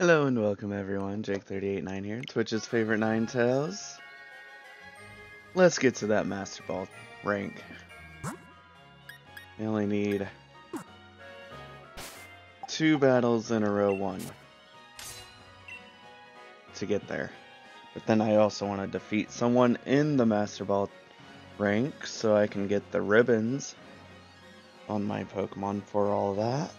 Hello and welcome everyone, Jake389 here, Twitch's favorite Ninetales. let's get to that Master Ball rank. I only need two battles in a row one to get there. But then I also want to defeat someone in the Master Ball rank so I can get the ribbons on my Pokemon for all that.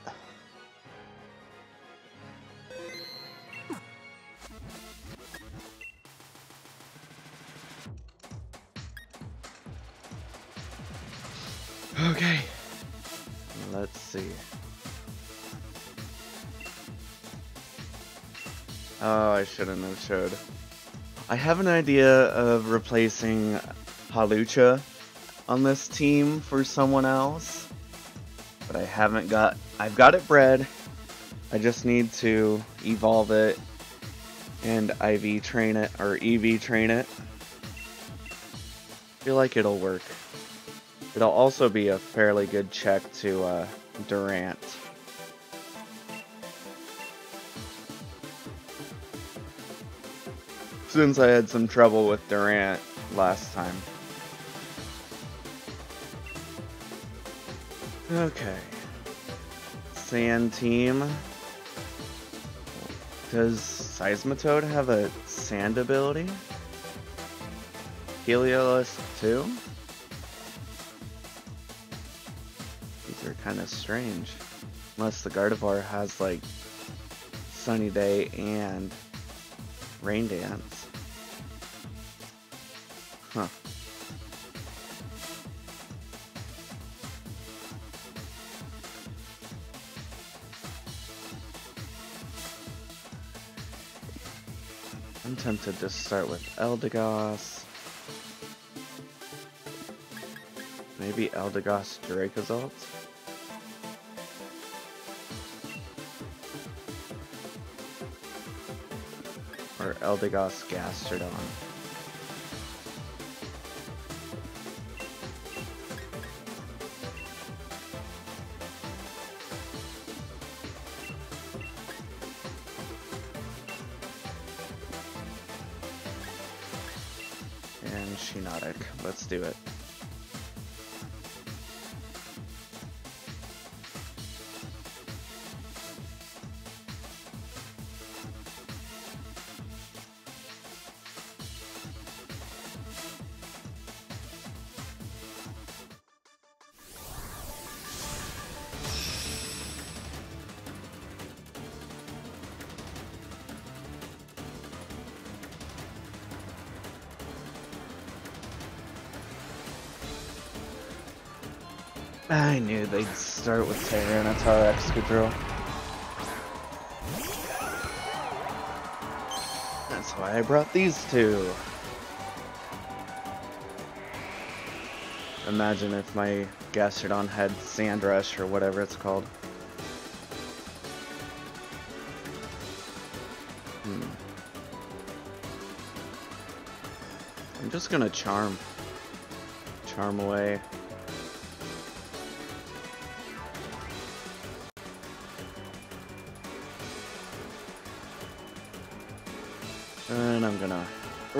I shouldn't have showed. I have an idea of replacing Hawlucha on this team for someone else. But I haven't got... I've got it bred. I just need to evolve it and IV train it, or EV train it. feel like it'll work. It'll also be a fairly good check to uh, Durant. Since I had some trouble with Durant last time. Okay. Sand team. Does Seismitoad have a sand ability? Helios too? These are kind of strange. Unless the Gardevoir has like Sunny Day and Rain Dance. Tempted to start with Eldegoss. Maybe Eldegoss Dracozolt? Or Eldegoss Gastrodon. Knew they'd start with Tyranitar Excadrill. That's why I brought these two. Imagine if my Gastrodon had Sandrush or whatever it's called. Hmm. I'm just gonna charm. Charm away.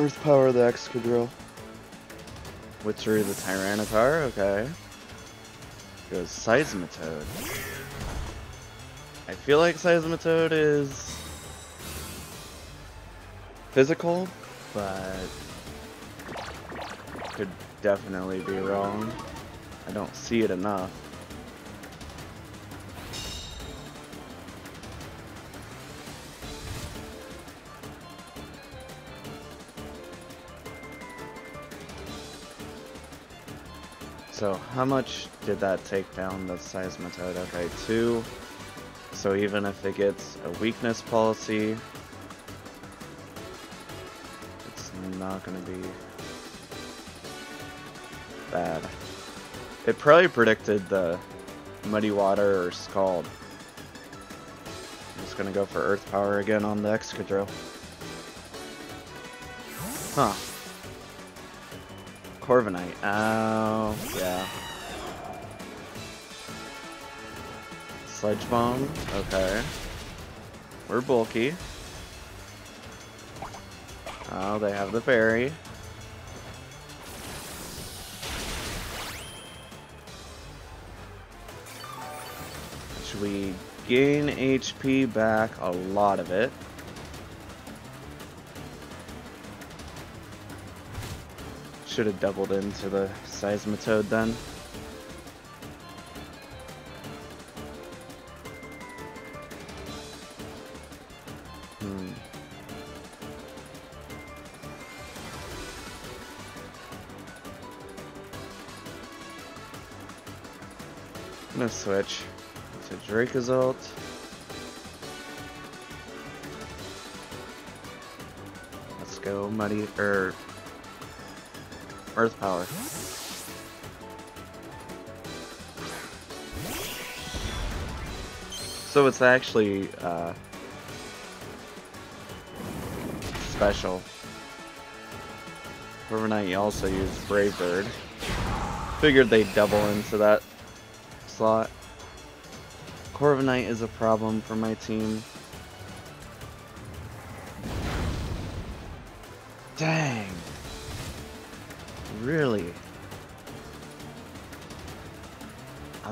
Earth Power of the Excadrill. Witchery the Tyranitar, okay. Goes Seismitoad. I feel like Seismitoad is physical, but could definitely be wrong. I don't see it enough. So how much did that take down the Seismitoad? Okay, two. So even if it gets a weakness policy, it's not gonna be bad. It probably predicted the Muddy Water or Scald. I'm just gonna go for Earth Power again on the Excadrill. Huh. Corviknight. Oh, yeah. Sludge Bomb. Okay. We're bulky. Oh, they have the fairy. Should we gain HP back? A lot of it. Should have doubled into the Seismitoad then. Hmm. I'm gonna switch to Dracozolt. Let's go, Muddy, er, Earth Power. So it's actually, uh, special. You also use Brave Bird. Figured they'd double into that slot. Corviknight is a problem for my team.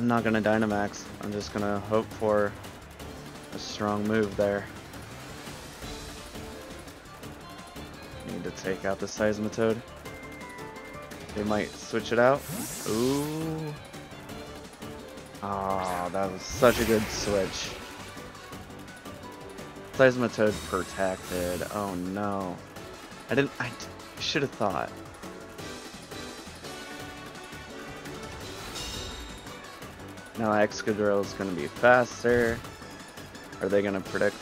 Not gonna Dynamax. I'm just gonna hope for a strong move there. Need to take out the Seismitoad. They might switch it out. Ooh. Ah, oh, that was such a good switch. Seismitoad protected. Oh no. I didn't. I should have thought. Now Excadrill is going to be faster. Are they going to predict?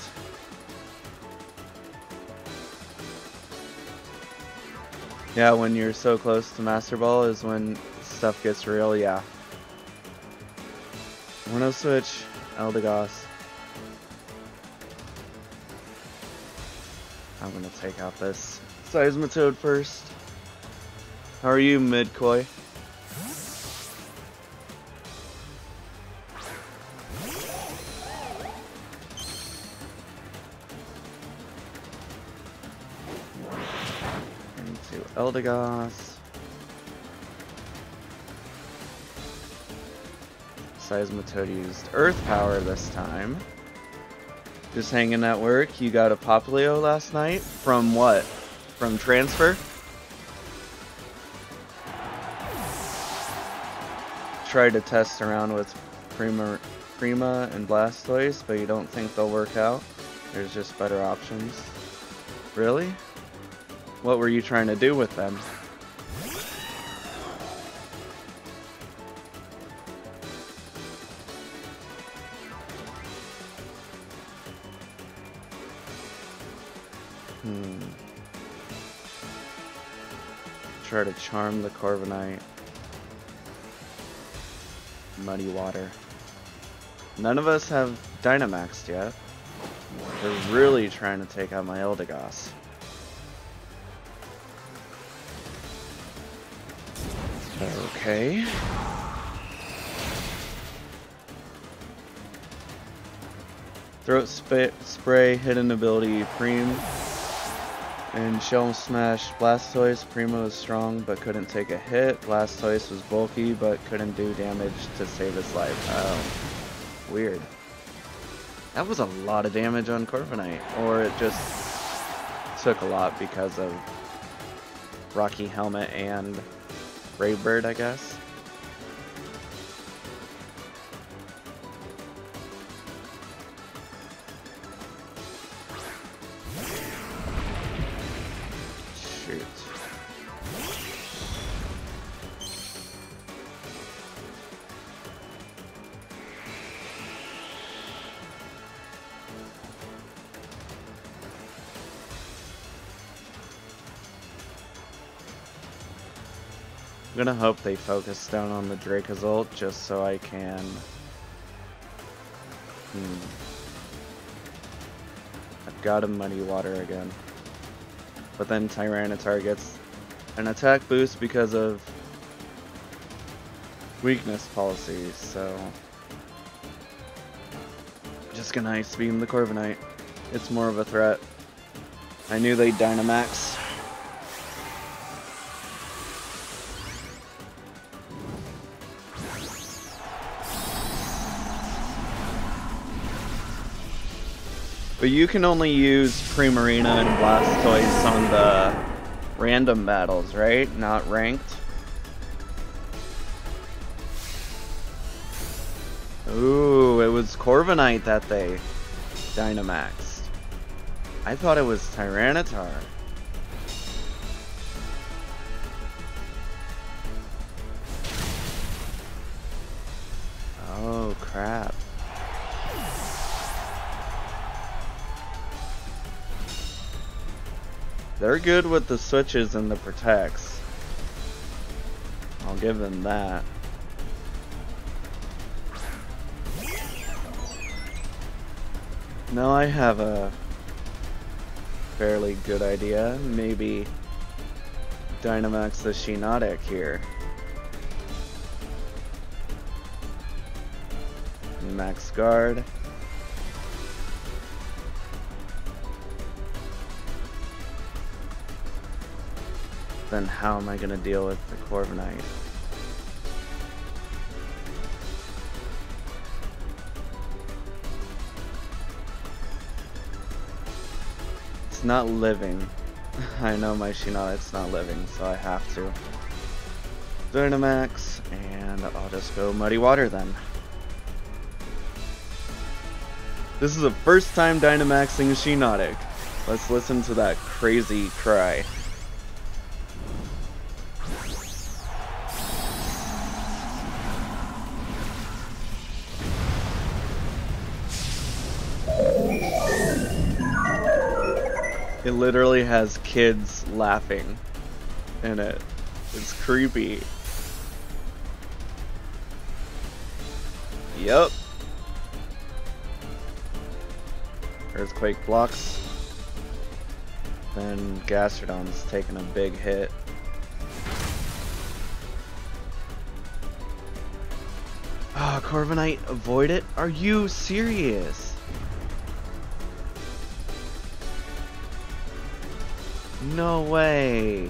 Yeah, when you're so close to Master Ball is when stuff gets real, yeah. Winnow Switch, Eldegoss. I'm gonna take out this Seismitoad first. How are you, Midkoi? Eldegoss. Seismitoad used Earth Power this time. Just hanging at work. You got a Popplio last night? From what? From transfer? Tried to test around with Prima, Prima and Blastoise, but you don't think they'll work out? There's just better options. Really? What were you trying to do with them? Hmm. Try to charm the Corviknight. Muddy water. None of us have Dynamaxed yet. They're really trying to take out my Eldegoss. Okay. Throat sp spray, hidden ability, Preem. And Shell Smash, Blastoise, Primo was strong but couldn't take a hit. Blastoise was bulky but couldn't do damage to save his life. Oh, weird. That was a lot of damage on Corviknight. Or it just took a lot because of Rocky Helmet and Brave Bird, I guess. Gonna hope they focus down on the Dracozolt just so I can... Hmm. I've got a Muddy Water again. But then Tyranitar gets an attack boost because of weakness policies, so... Just gonna Ice Beam the Corviknight. It's more of a threat. I knew they'd Dynamax. But you can only use Primarina and Blastoise on the random battles, right? Not ranked? Ooh, it was Corviknight that they Dynamaxed. I thought it was Tyranitar. They're good with the switches and the protects. I'll give them that. Now I have a fairly good idea. Maybe Dynamax the Shiinotic here. Max Guard. Then how am I going to deal with the Corviknight? It's not living. I know my Shiinotic's not living, so I have to. Dynamax, and I'll just go Muddy Water then. This is the first time Dynamaxing a Shiinotic. Let's listen to that crazy cry. Literally has kids laughing in it. It's creepy. Yep. Earthquake blocks. Then Gastrodon's taking a big hit. Ah, oh, Corviknight, avoid it? Are you serious? No way.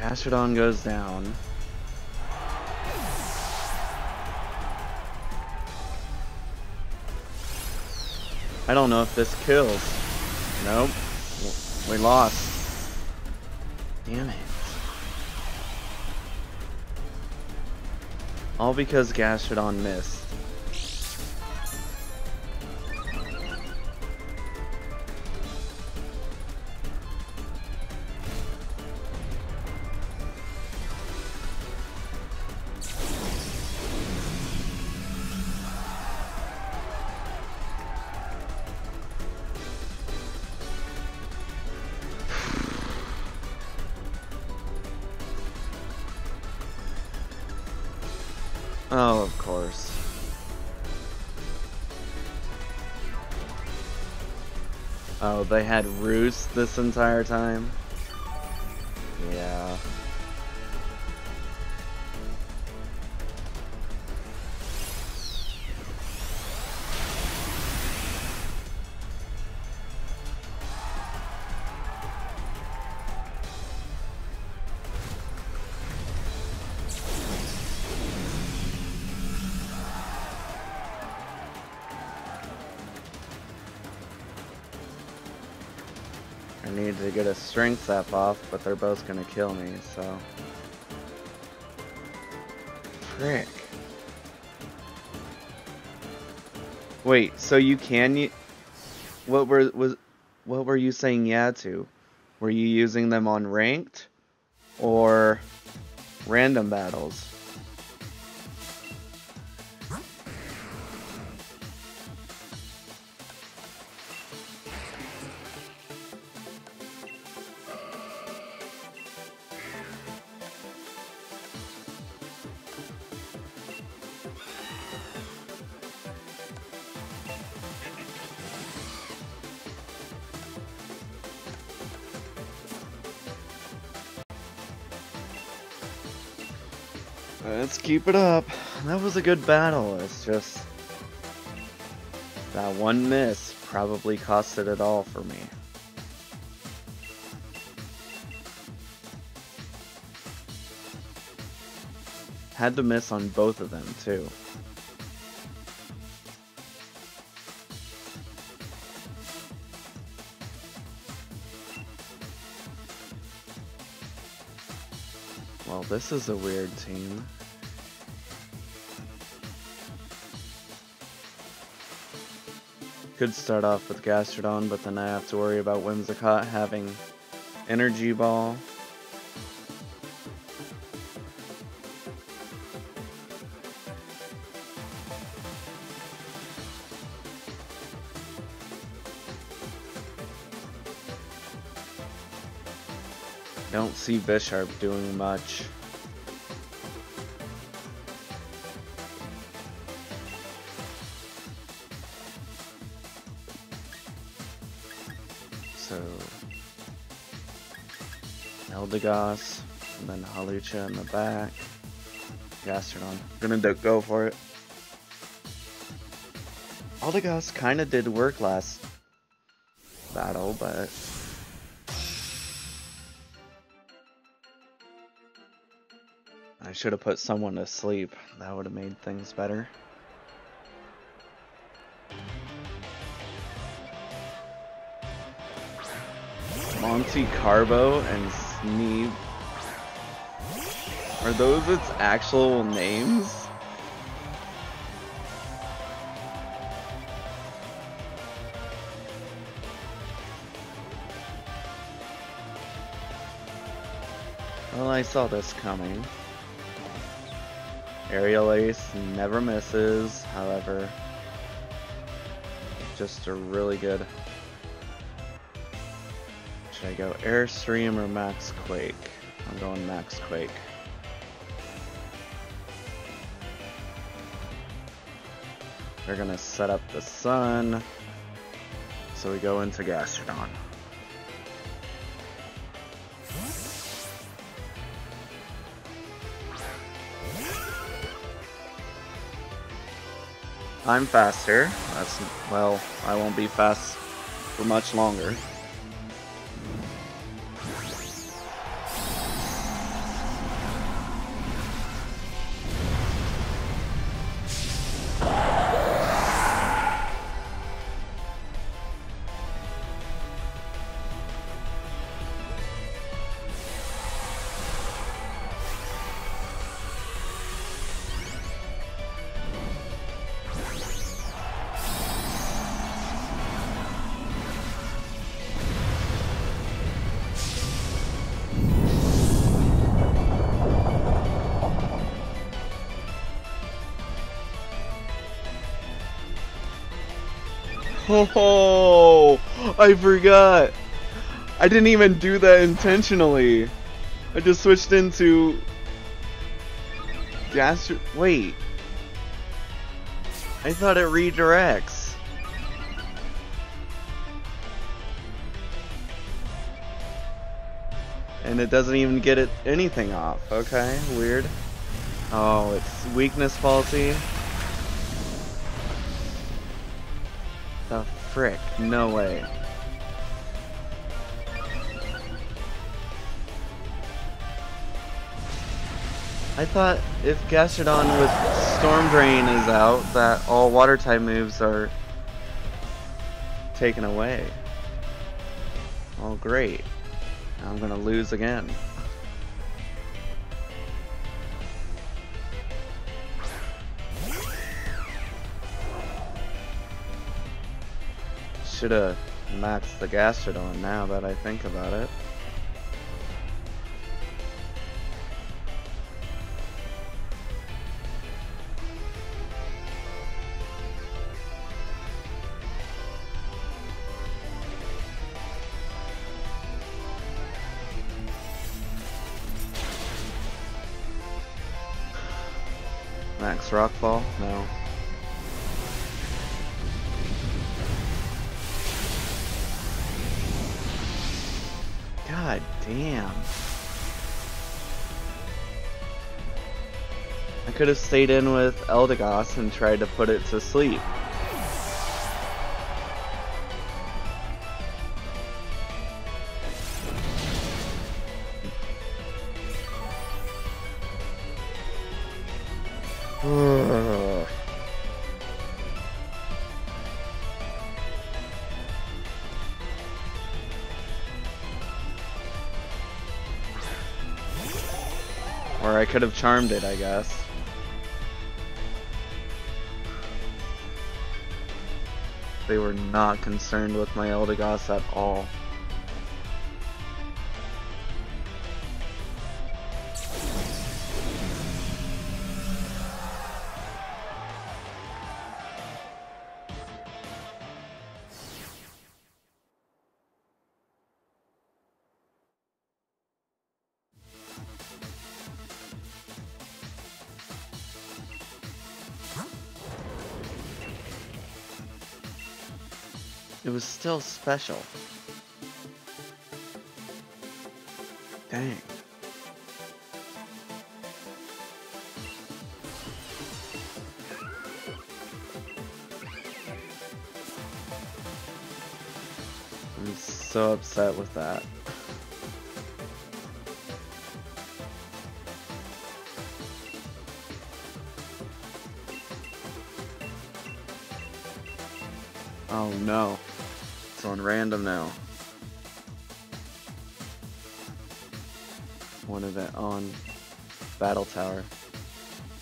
Gastrodon goes down. I don't know if this kills. Nope. We lost. Damn it. All because Gastrodon missed. Oh, of course. Oh, they had Roost this entire time? Strength up off, but they're both gonna kill me, so. Frick. Wait, so you can you what were was what were you saying yeah to? Were you using them on ranked or random battles? Keep it up. That was a good battle. It's just that one miss probably costed it all for me. Had to miss on both of them too. Well, this is a weird team. Could start off with Gastrodon, but then I have to worry about Whimsicott having Energy Ball. Don't see Bisharp doing much. Eldegoss, and then Hawlucha in the back. Gastrodon. Gonna go for it. Eldegoss kinda did work last battle, but I should have put someone to sleep. That would have made things better. Monty Carbo and Are those its actual names? Well, I saw this coming. Aerial Ace never misses, however, just a really good. Should I go Airstream or Max Quake? I'm going Max Quake. They're gonna set up the sun, so we go into Gastrodon. I'm faster. That's well, I won't be fast for much longer. Oh, I forgot. I didn't even do that intentionally. I just switched into gas. Wait. I thought it redirects. And it doesn't even get it anything off. Okay, weird. Oh, it's weakness faulty. Frick? No way. I thought if Gastrodon with Storm Drain is out, that all water type moves are taken away. Oh great. I'm gonna lose again. Should've maxed the Gastrodon now that I think about it. Max Rockfall? Damn. I could have stayed in with Eldegoss and tried to put it to sleep. Could have charmed it, I guess. They were not concerned with my Eldegoss at all. Still special. Dang. I'm so upset with that. Oh no. On random now. One event on Battle Tower.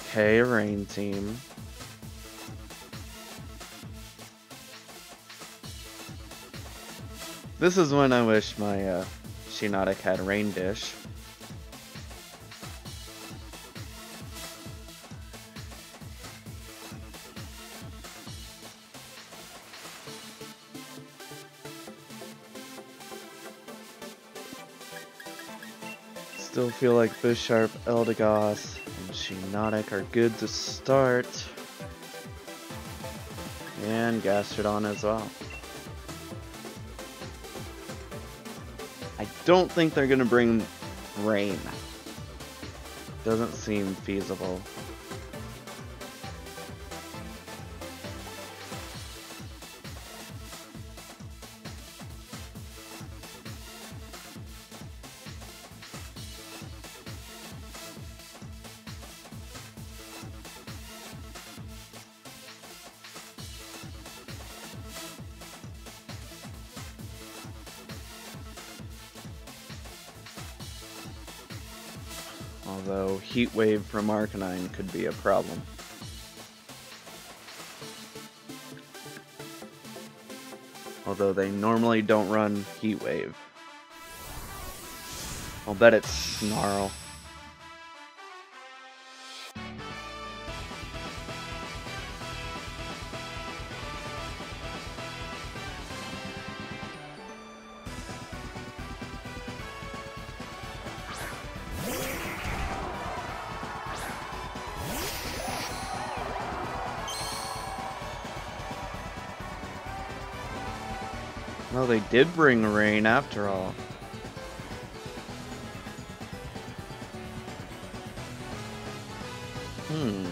Okay, Rain Team. This is when I wish my uh, Shiinotic had Rain Dish. Feel like Bisharp, Eldegoss, and Shiinotic are good to start. And Gastrodon as well. I don't think they're gonna bring rain. Doesn't seem feasible. Wave from Arcanine could be a problem. Although they normally don't run Heat Wave. I'll bet it's Snarl. Did bring rain after all. Hmm.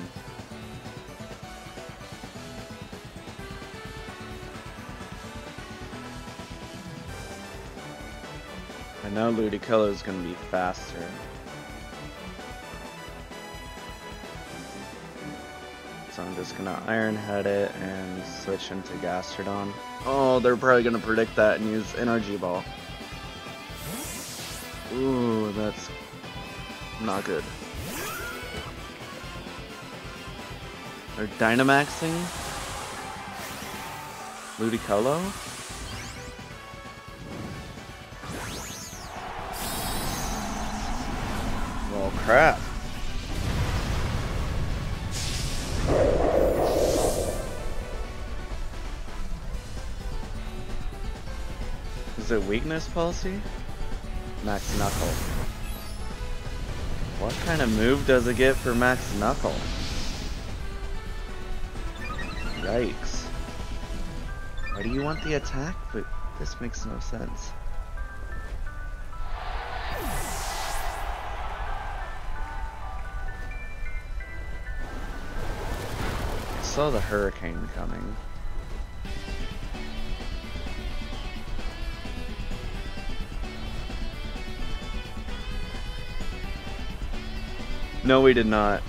I know Ludicolo is going to be faster. I'm just gonna Iron Head it and switch into Gastrodon. Oh, they're probably gonna predict that and use Energy Ball. Ooh, that's not good. They're Dynamaxing? Ludicolo? Well, crap. Is it weakness policy? Max Knuckle. What kind of move does it get for Max Knuckle? Yikes. Why do you want the attack? But this makes no sense. saw the hurricane coming. No, we did not.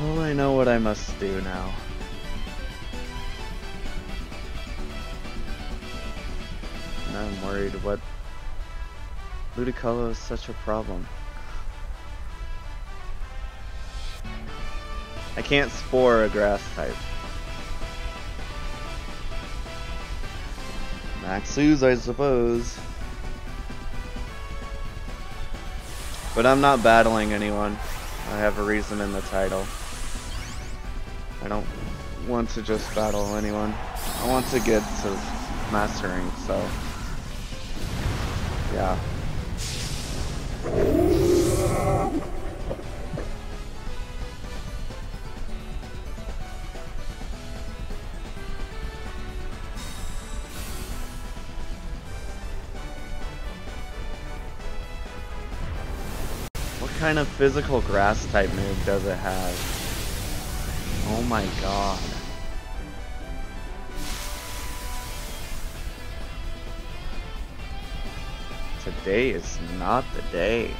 Well, I know what I must do now. I'm worried what Ludicolo is such a problem. I can't spore a grass type. Maxus, I suppose. But I'm not battling anyone. I have a reason in the title. I don't want to just battle anyone. I want to get to mastering, so... Yeah. Kind of physical grass type move does it have? Oh my god. Today is not the day.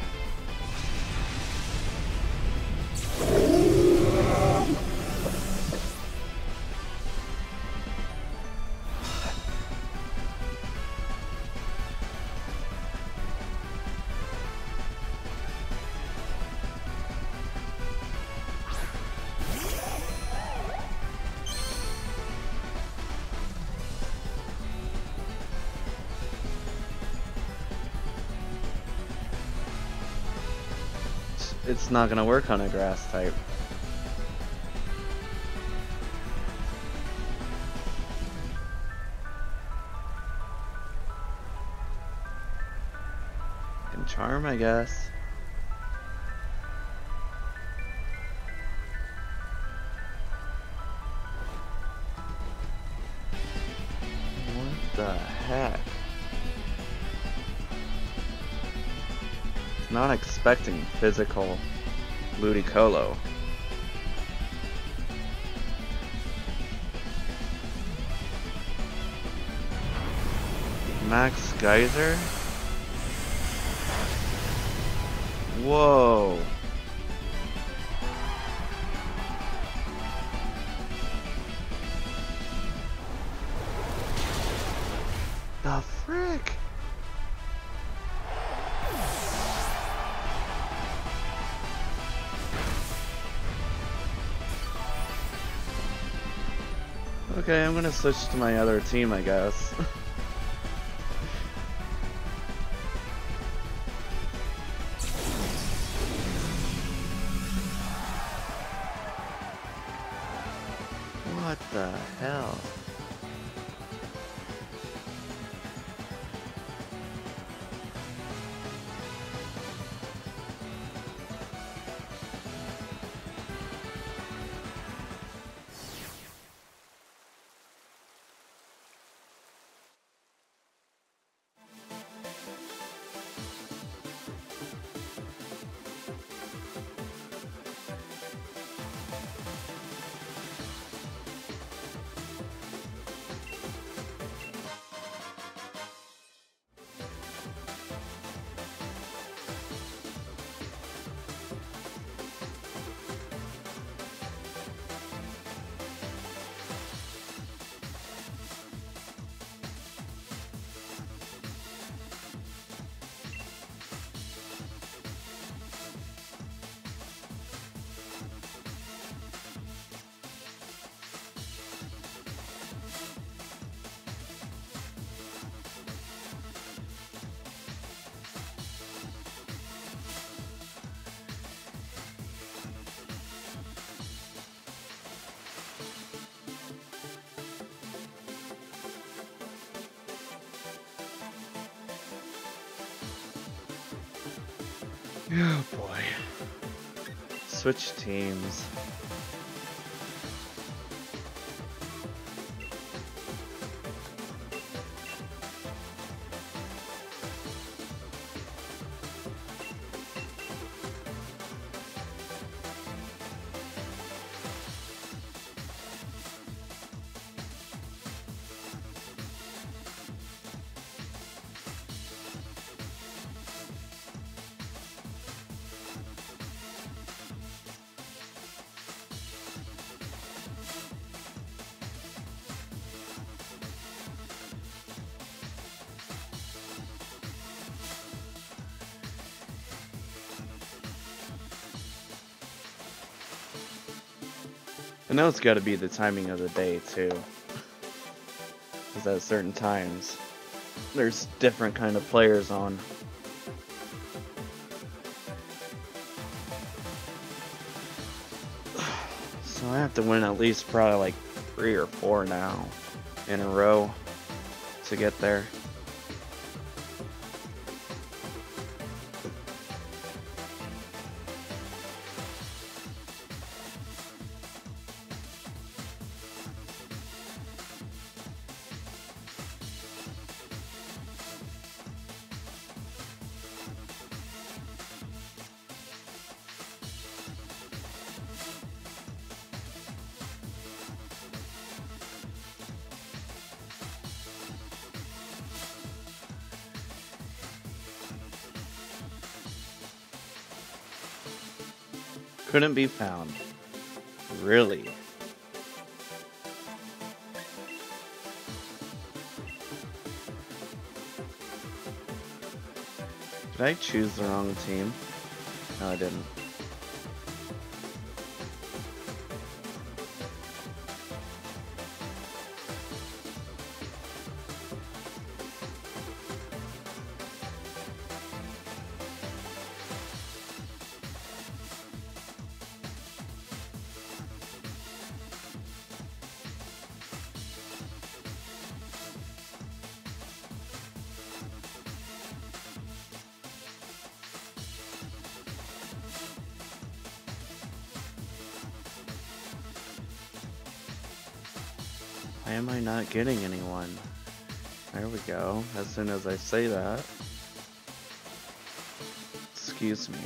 It's not gonna work on a grass type. Can charm, I guess. Expecting physical Ludicolo. Max Geyser? Whoa. Okay, I'm gonna switch to my other team, I guess. teams. Know it's got to be the timing of the day too. Because at certain times, there's different kind of players on. So I have to win at least probably like three or four now in a row to get there. Couldn't be found. Really? Did I choose the wrong team? No, I didn't. Getting anyone? There we go, as soon as I say that. Excuse me.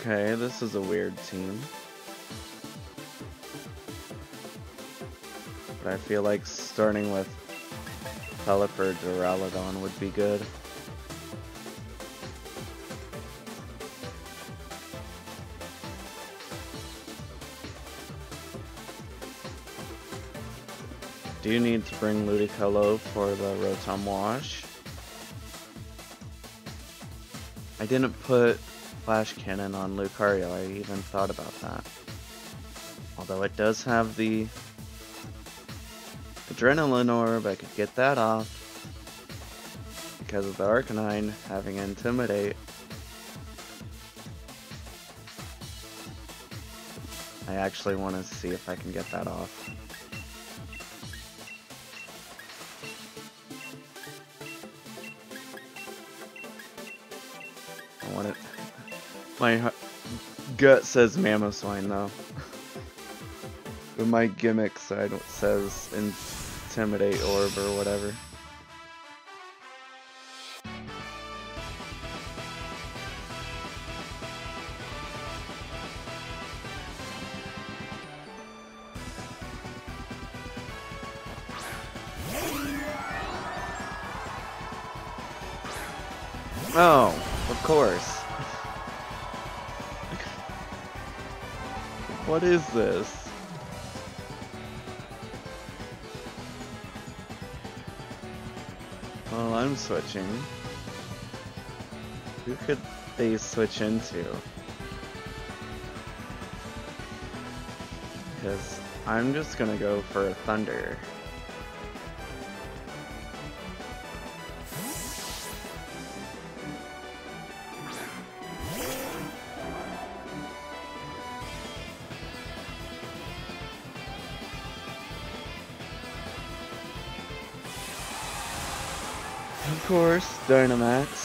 Okay, this is a weird team. But I feel like starting with Pelipper Duraludon would be good. Do need to bring Ludicolo for the Rotom Wash. I didn't put Flash Cannon on Lucario, I even thought about that. Although it does have the Adrenaline Orb, I could get that off. Because of the Arcanine having Intimidate. I actually want to see if I can get that off. My gut says Mamoswine though. but my gimmick side says Intimidate Orb or whatever. Switch into? Because I'm just gonna go for a Thunder. Of course, Dynamax.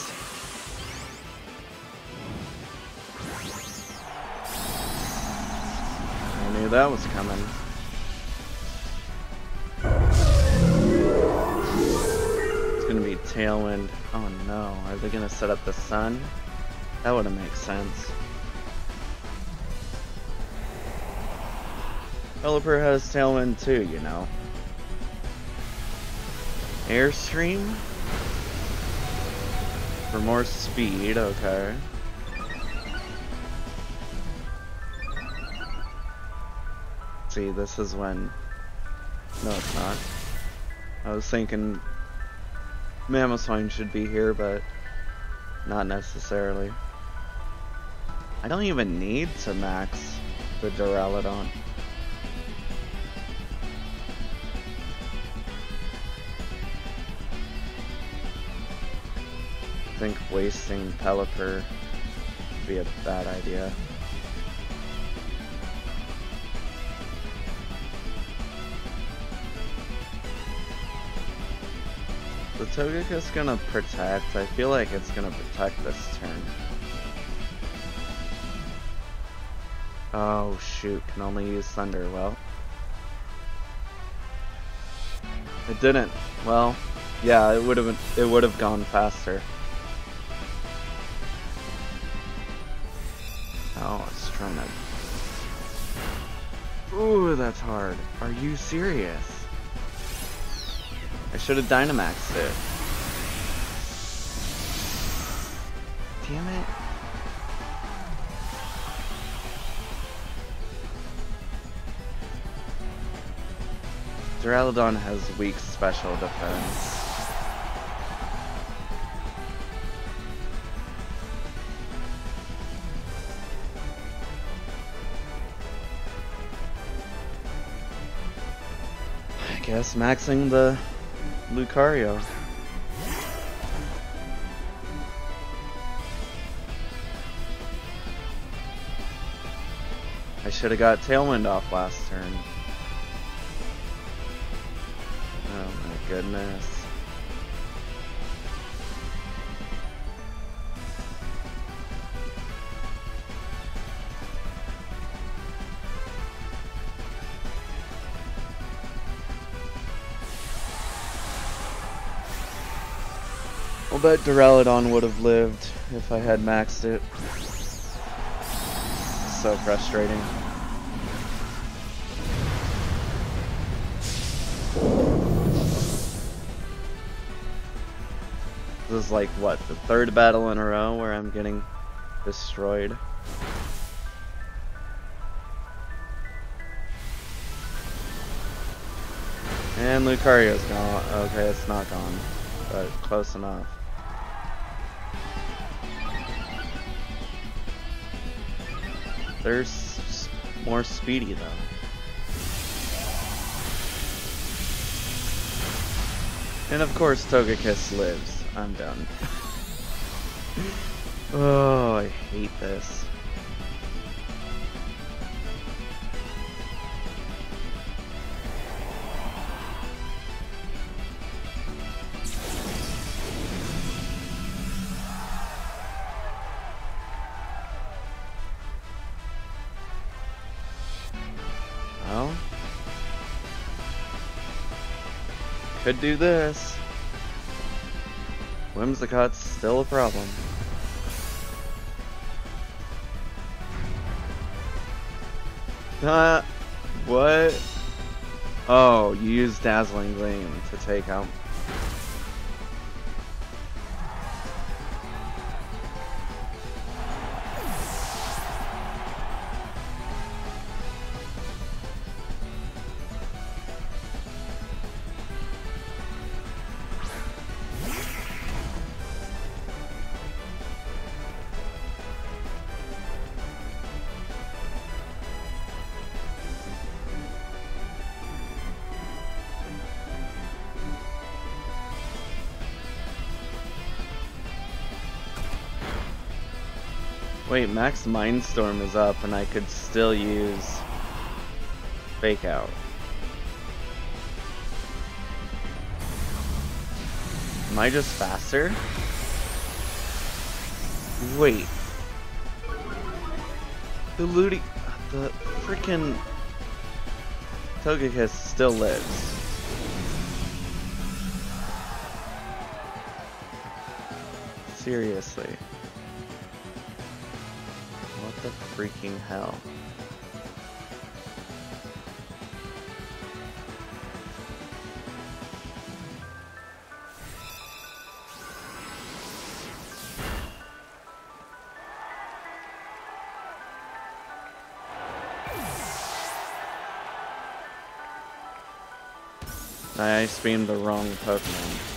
Sun? That wouldn't make sense. Pelipper has Tailwind too, you know. Airstream? For more speed, okay. See, this is when... No, it's not. I was thinking Mamoswine should be here, but not necessarily. I don't even need to max the Duraludon. I think wasting Pelipper would be a bad idea. Togekiss gonna protect. I feel like it's gonna protect this turn. Oh shoot, can only use Thunder. Well. It didn't. Well, yeah, it would have it would have gone faster. Oh, it's trying to. Ooh, that's hard. Are you serious? I should have Dynamaxed it. Damn it. Duraludon has weak special defense. I guess maxing the Lucario. I should have got Tailwind off last turn. Oh my goodness. Bet Duraludon would have lived if I had maxed it. So frustrating. This is like, what, the third battle in a row where I'm getting destroyed? And Lucario's gone. Okay, it's not gone, but close enough. There's more speedy though. And of course Togekiss lives. I'm done. oh, I hate this. Could do this. Whimsicott's still a problem. Uh, what? Oh, you use Dazzling Gleam to take out. Max Mindstorm is up and I could still use Fake Out. Am I just faster? Wait. The Ludi... The freaking... Togekiss still lives. Seriously. Freaking hell? I beamed the wrong Pokemon.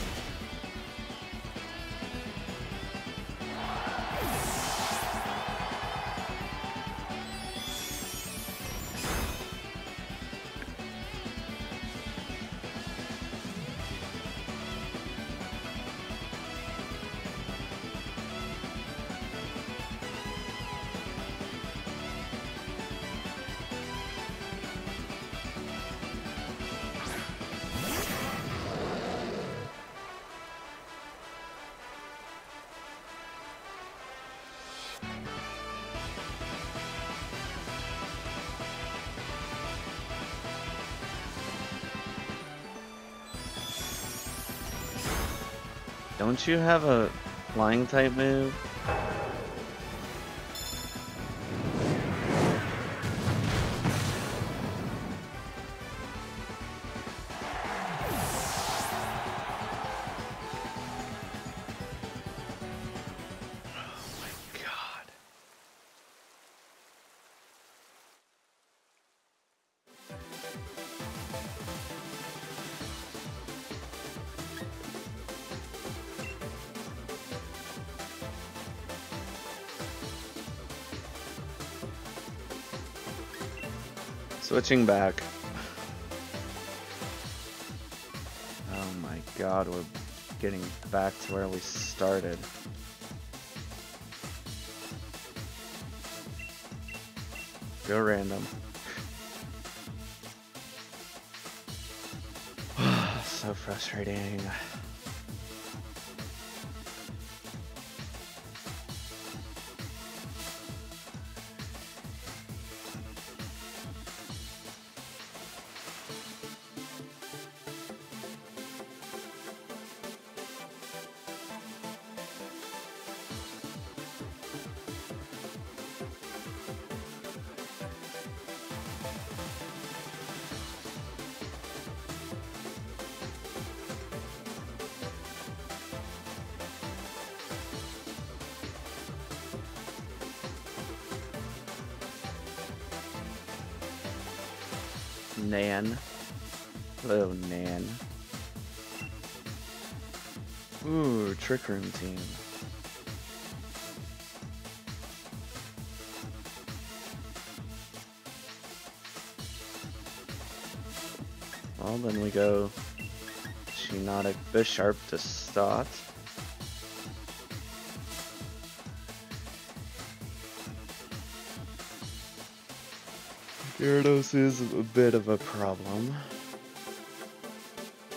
Don't you have a flying type move? Switching back. Oh my god, we're getting back to where we started. Go random. so frustrating. Bisharp to start. Gyarados is a bit of a problem.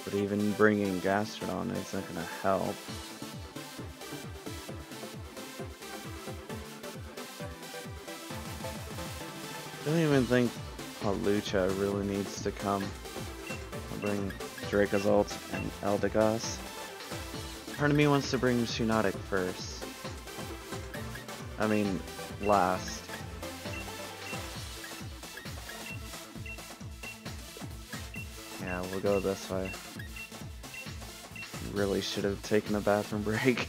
But even bringing Gastrodon isn't going to help. I don't even think Hawlucha really needs to come. I'll bring Dracozolt and Eldegoss. Part of me wants to bring Shiinotic first. I mean, last. Yeah, we'll go this way. Really should have taken a bathroom break.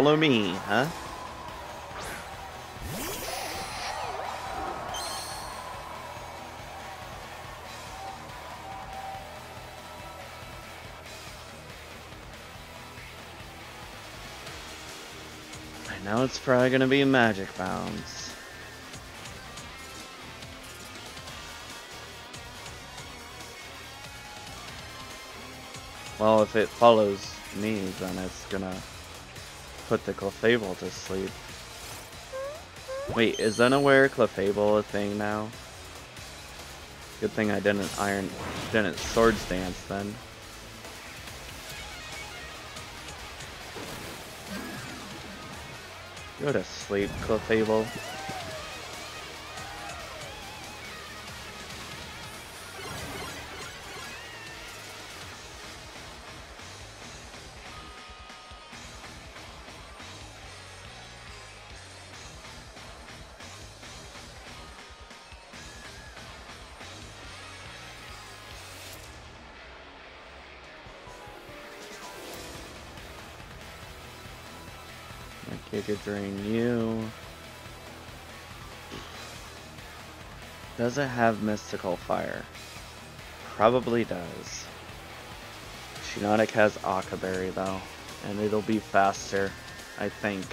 Follow me, huh? Now it's probably gonna be Magic Bounce. Well, if it follows me, then it's gonna put the Clefable to sleep. Wait, is unaware Clefable a thing now? Good thing I didn't iron, didn't Swords Dance then. Go to sleep, Clefable. Giga Drain you. Does it have Mystical Fire? Probably does. Shiinotic has Occa Berry though, and it'll be faster, I think.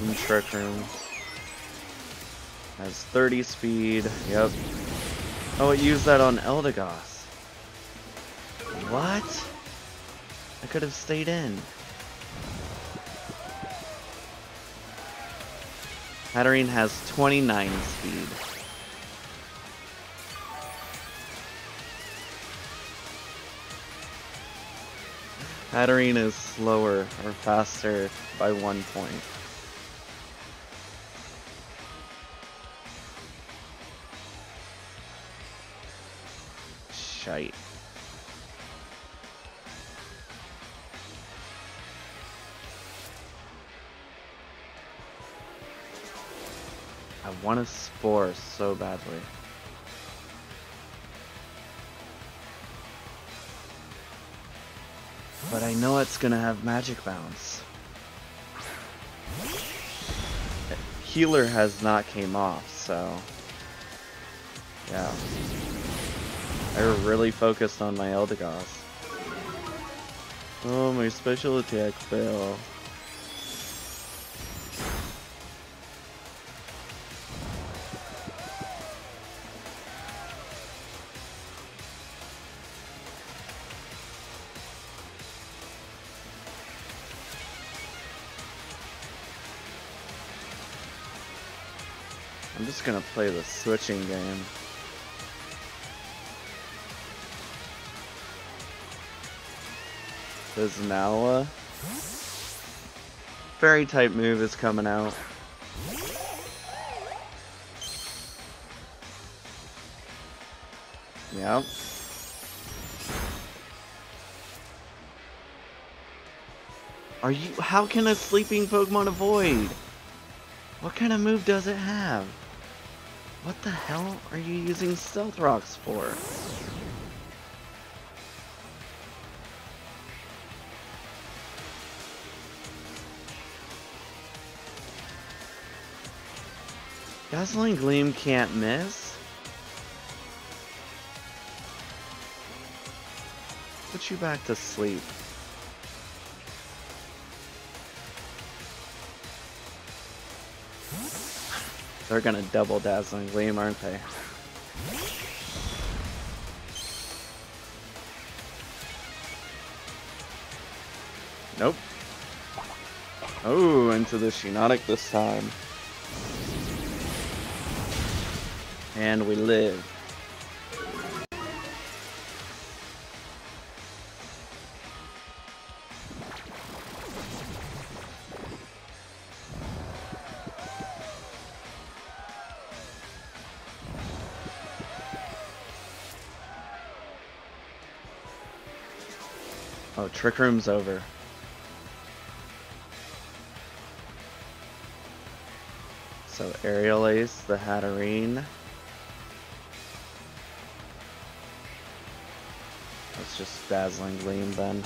And Trick Room has 30 speed, yep. Oh, it used that on Eldegoss. What? I could have stayed in. Hatterene has 29 speed. Hatterene is slower or faster by one point. Shite. Want a spore so badly. But I know it's gonna have magic bounce. Healer has not came off, so yeah. I really focused on my Eldegoss. Oh, my special attack fail. Gonna play the switching game. This Nala. Fairy type move is coming out. Yep. Are you- how can a sleeping Pokemon avoid? What kind of move does it have? What the hell are you using Stealth Rocks for? Dazzling Gleam can't miss? Put you back to sleep. They're gonna double Dazzling Gleam, aren't they? Nope. Oh, into the Shiinotic this time. And we live. Trick Room's over. So Aerial Ace, the Hatterene. That's just Dazzling Gleam then.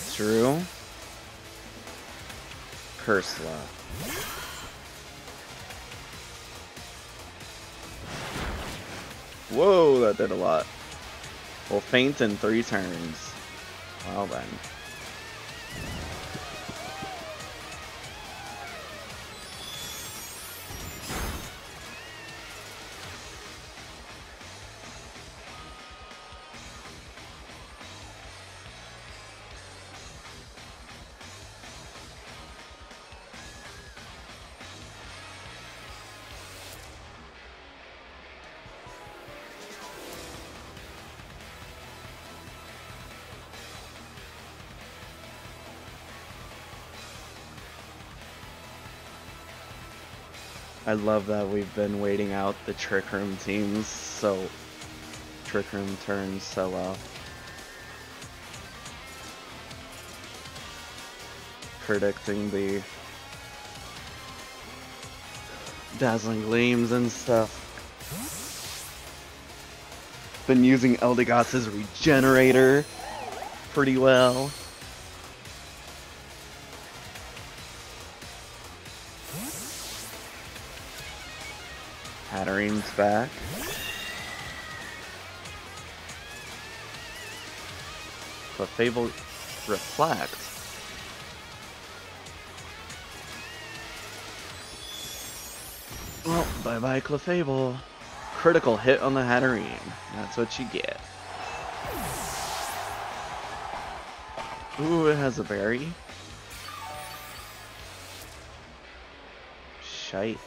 Withdrew. Cursola. Whoa, that did a lot. Well, faint in three turns. Well then. I love that we've been waiting out the Trick Room teams so Trick Room turns so well. Predicting the dazzling gleams and stuff. Been using Eldegoss's regenerator pretty well. Back. Clefable reflect. Well, bye-bye Clefable. Critical hit on the Hatterene. That's what you get. Ooh, it has a berry. Shite.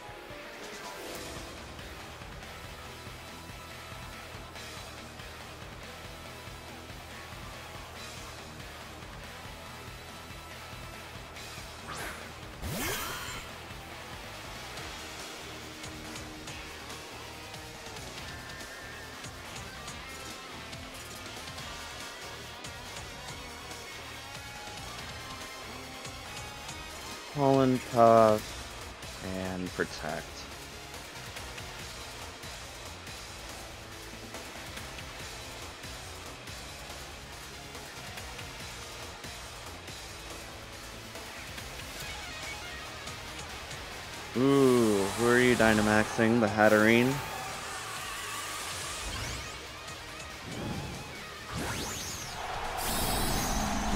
Dynamaxing? The Hatterene?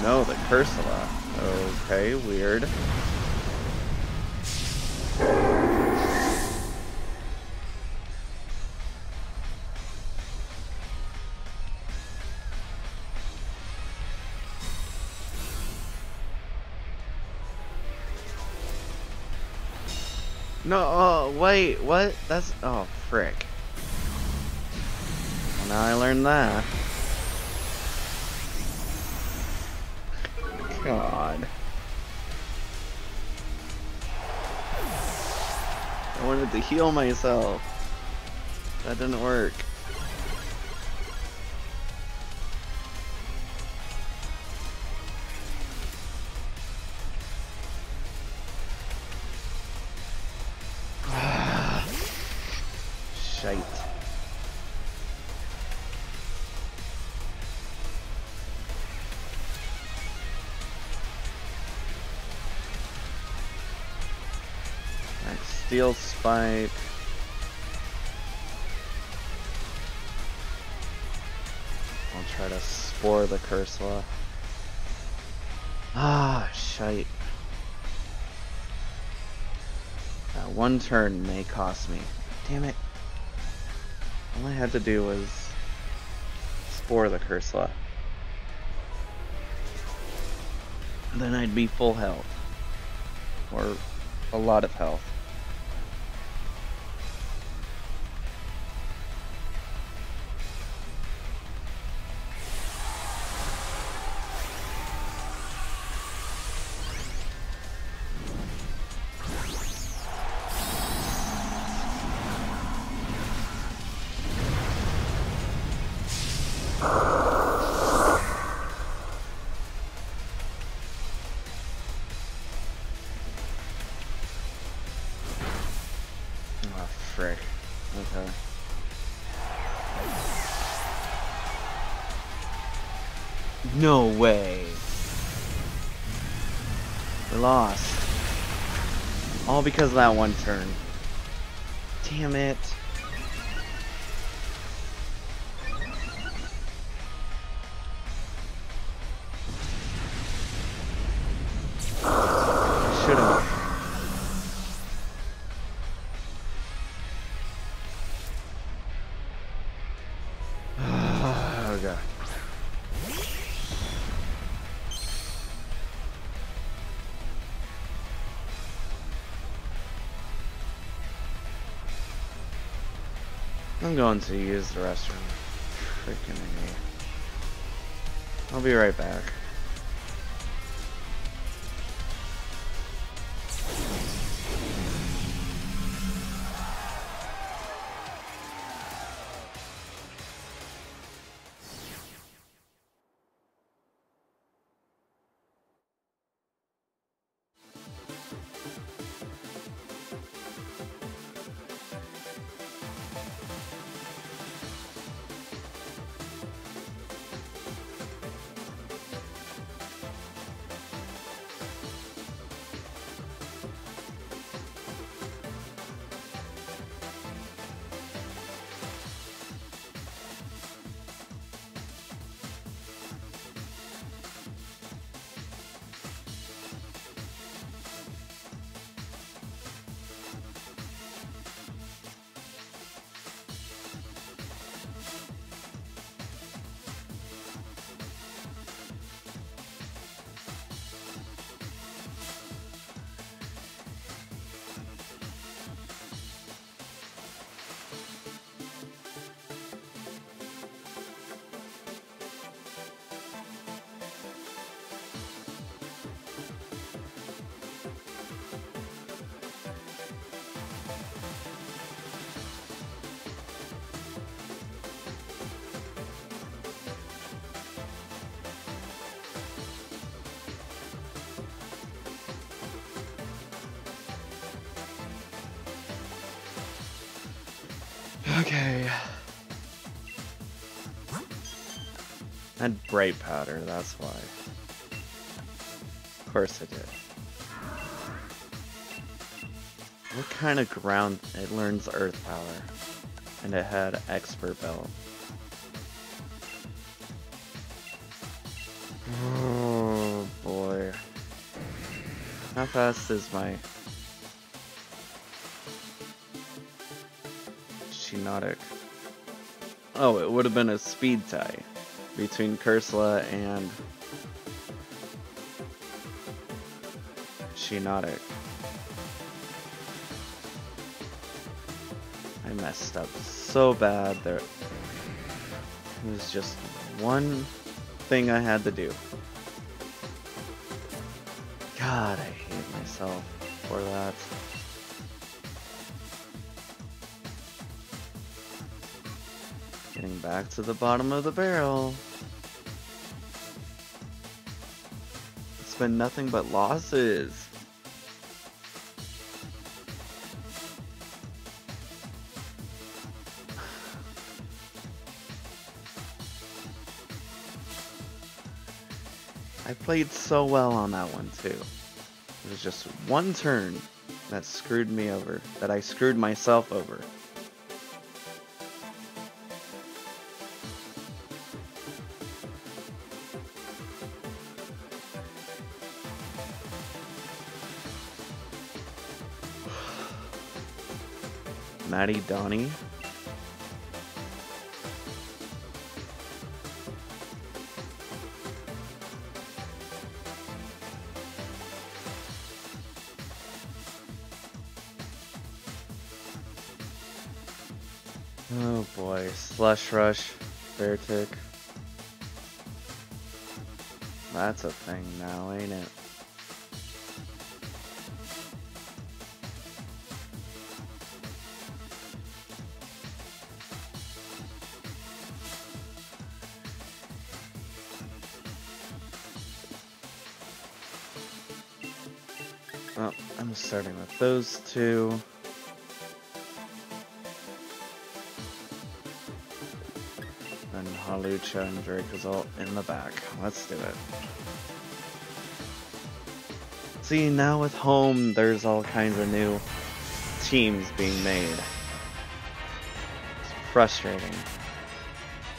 No, the Cursola. Okay, weird. No, oh, wait, what? That's, oh, frick. Well, now I learned that. God. I wanted to heal myself. That didn't work. Steel Spike. I'll try to spore the Cursola. Ah, shite. That one turn may cost me. Damn it. All I had to do was spore the Cursola. Then I'd be full health. Or a lot of health. No way. We lost. All because of that one turn. Damn it. I'm going to use the restroom. Freaking idiot. I'll be right back. Powder, that's why. Of course I did. What kind of ground? It learns earth power. And it had expert belt. Oh boy. How fast is my Shiinotic? Oh, it would have been a speed tie between Cursola and Shiinotic. I messed up so bad there. It was just one thing I had to do. God, I hate myself for that. Getting back to the bottom of the barrel. Been nothing but losses. I played so well on that one too. It was just one turn that screwed me over, that I screwed myself over. Maddie Donnie. Oh boy, Slush Rush, Beartic. That's a thing now, ain't it? Those two. And Hawlucha and Dracozolt in the back. Let's do it. See, now with home, there's all kinds of new teams being made. It's frustrating.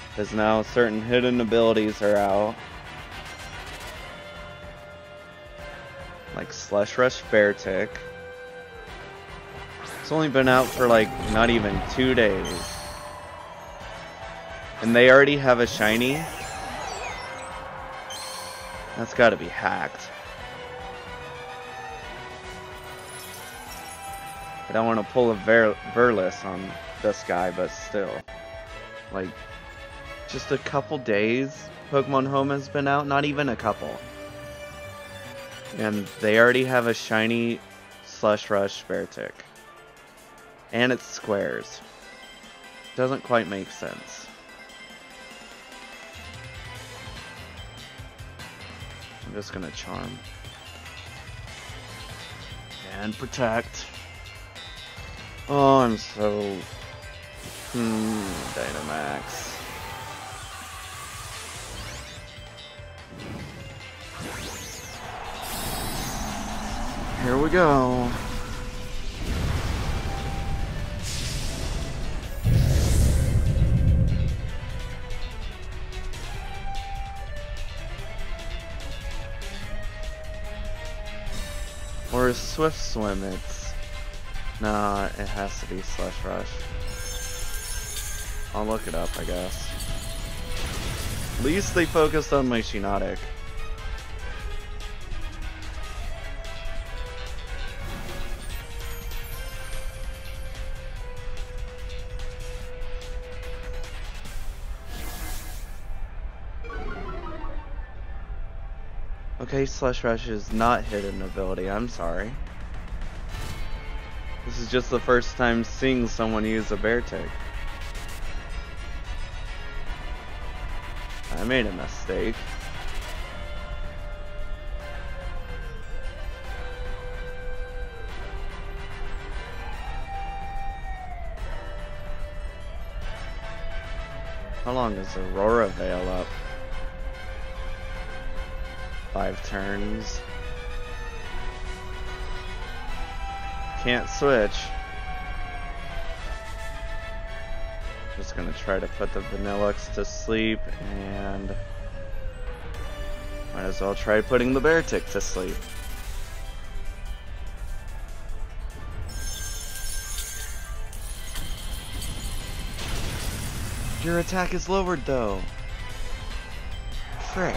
Because now certain hidden abilities are out. Like Slush Rush Beartic. It's only been out for like not even two days. And they already have a shiny? That's gotta be hacked. I don't want to pull a Ver Verlis on this guy, but still. Like, just a couple days Pokemon Home has been out, not even a couple. And they already have a shiny Slush Rush Beartic. And it's squares. Doesn't quite make sense. I'm just gonna charm. And protect. Oh, I'm so... Hmm, Dynamax. Here we go. Or Swift Swim, it's... Nah, it has to be Slush Rush. I'll look it up, I guess. At least they focused on my Shiinotic. Okay, Slush Rush is not hidden ability, I'm sorry. This is just the first time seeing someone use a Beartic. I made a mistake. How long is Aurora Veil up? Five turns. Can't switch. Just gonna try to put the Vanilluxe to sleep and might as well try putting the Beartic to sleep. Your attack is lowered though. Frick.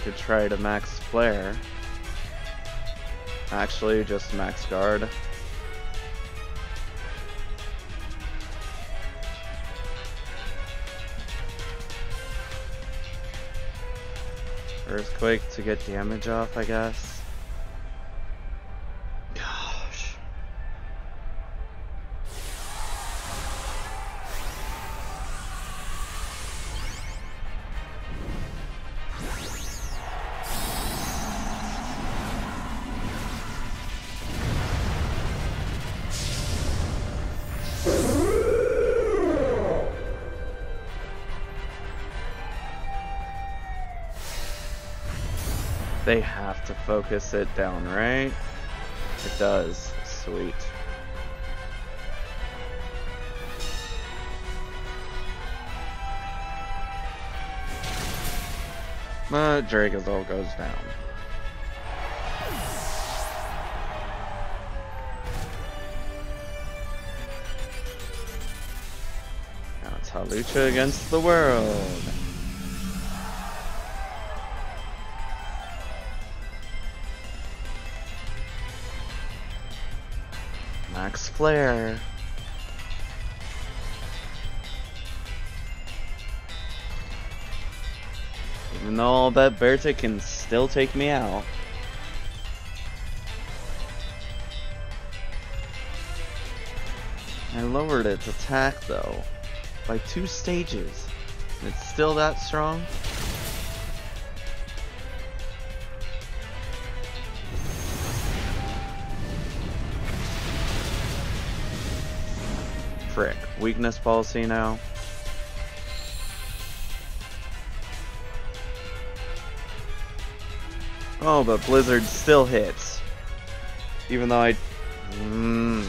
Could try to max flare. Actually, just max guard. Earthquake to get damage off, I guess. To focus it down, right? It does. Sweet. Uh, Dracozolt goes down. Now it's Hawlucha against the world. Flare. Even though I'll bet Berta can still take me out. I lowered its attack though, by two stages. It's still that strong? Weakness policy now. Oh, but Blizzard still hits. Even though I... Mm.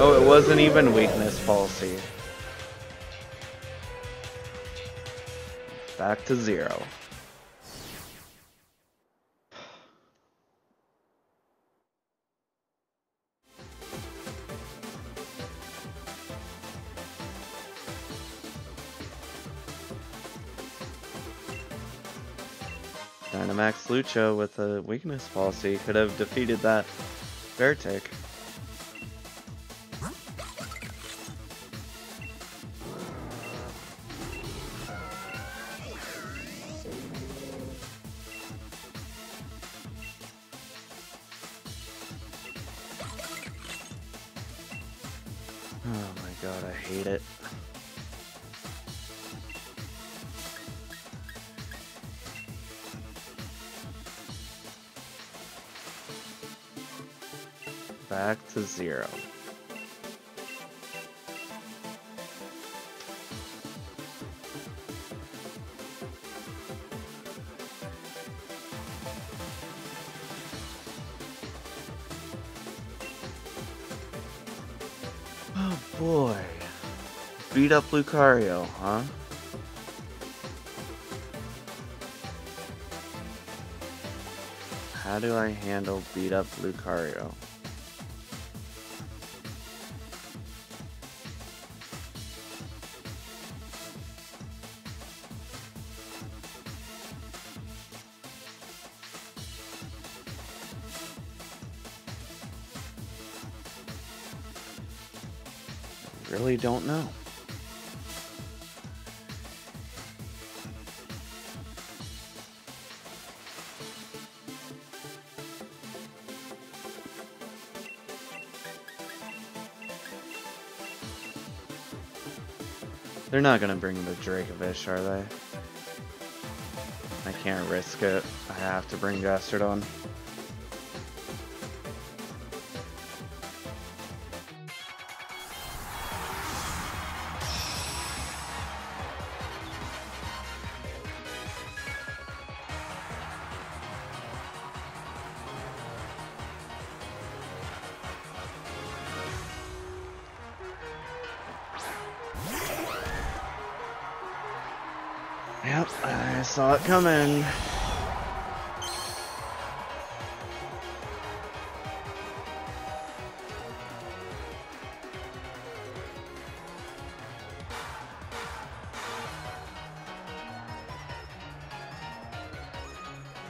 Oh, it wasn't even weakness policy. Back to zero. Lucha with a weakness policy could have defeated that Beartic. Oh beat up Lucario, huh? How do I handle beat up Lucario? really don't know. They're not gonna bring the Dracovish, are they? I can't risk it. I have to bring Gastrodon. Coming.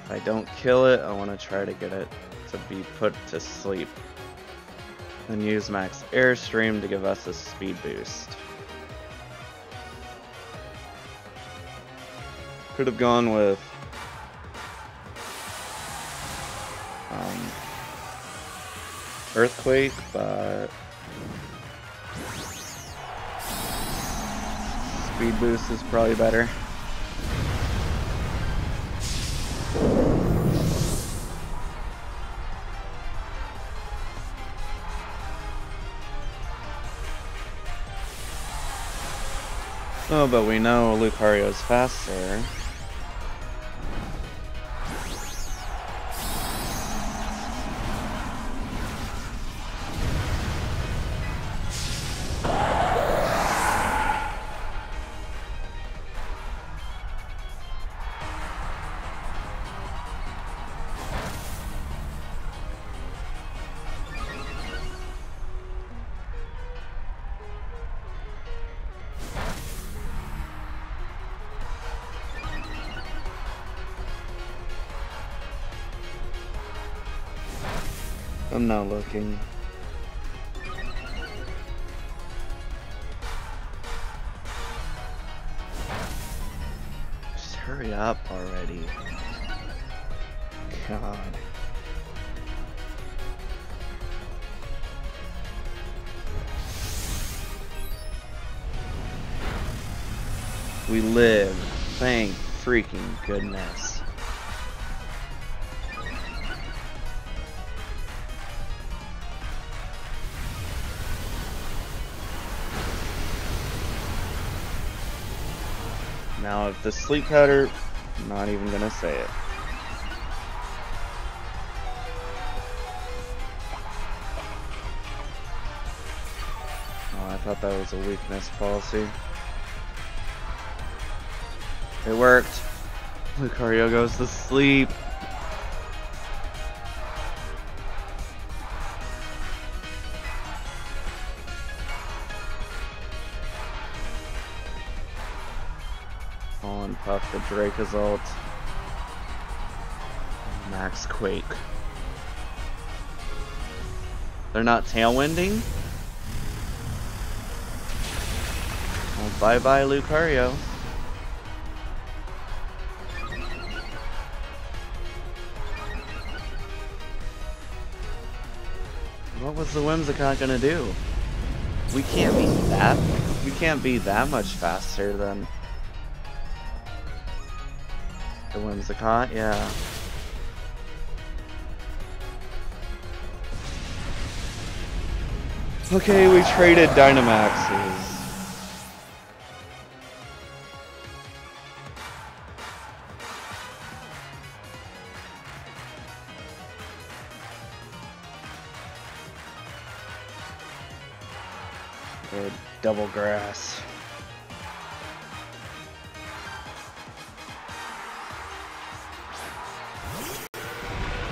If I don't kill it, I want to try to get it to be put to sleep. And use max airstream to give us a speed boost. Could have gone with um, Earthquake, but Speed Boost is probably better. Oh, but we know Lucario's faster. Not looking. Just hurry up already. God. We live. Thank freaking goodness. The sleep powder, not even gonna say it. Oh, I thought that was a weakness policy. It worked. Lucario goes to sleep. Puff the Max Quake. They're not tailwinding? Well, bye bye Lucario. What was the Whimsicott gonna do? We can't be that. We can't be that much faster than the Whimsicott. Yeah. Okay, we traded Dynamaxes. Good double grass.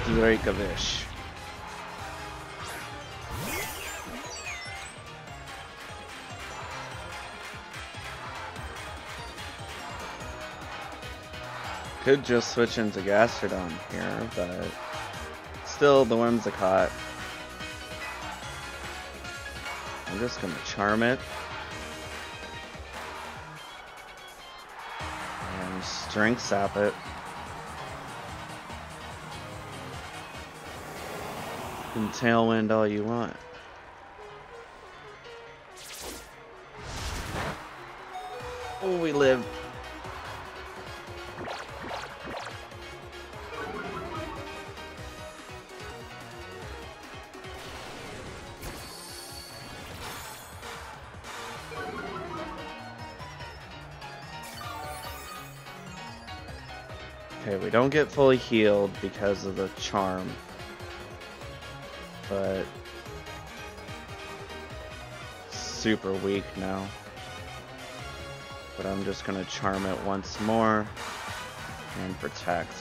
Dracovish. Could just switch into Gastrodon here, but still the Whimsicott I'm just gonna charm it. And strength sap it. Can tailwind all you want. Oh, we live. Okay, we don't get fully healed because of the charm. But super weak now. But I'm just gonna charm it once more and protect.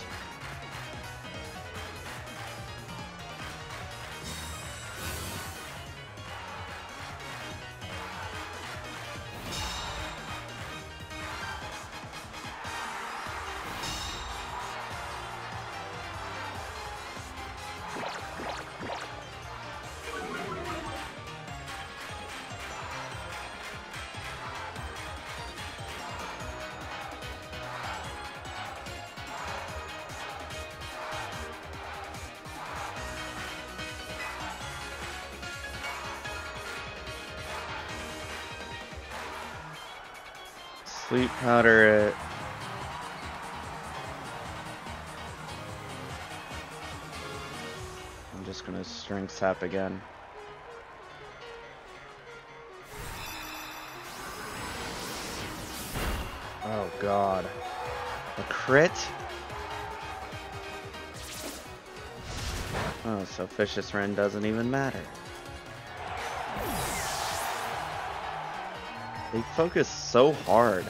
Powder it. I'm just gonna strength sap again. Oh god. A crit? Oh, so Vicious Rend doesn't even matter. They focus so hard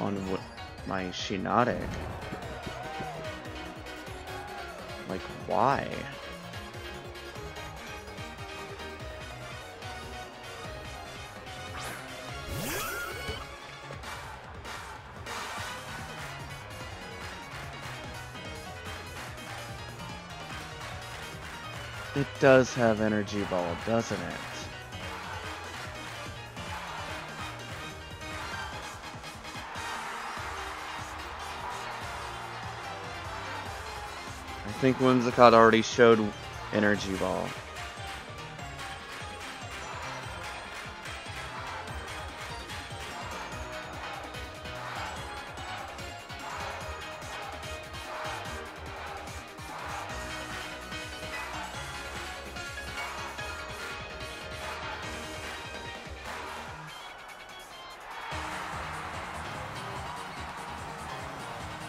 on what my Shiinotic. Like, why? It does have Energy Ball, doesn't it? Think Whimsicott already showed Energy Ball.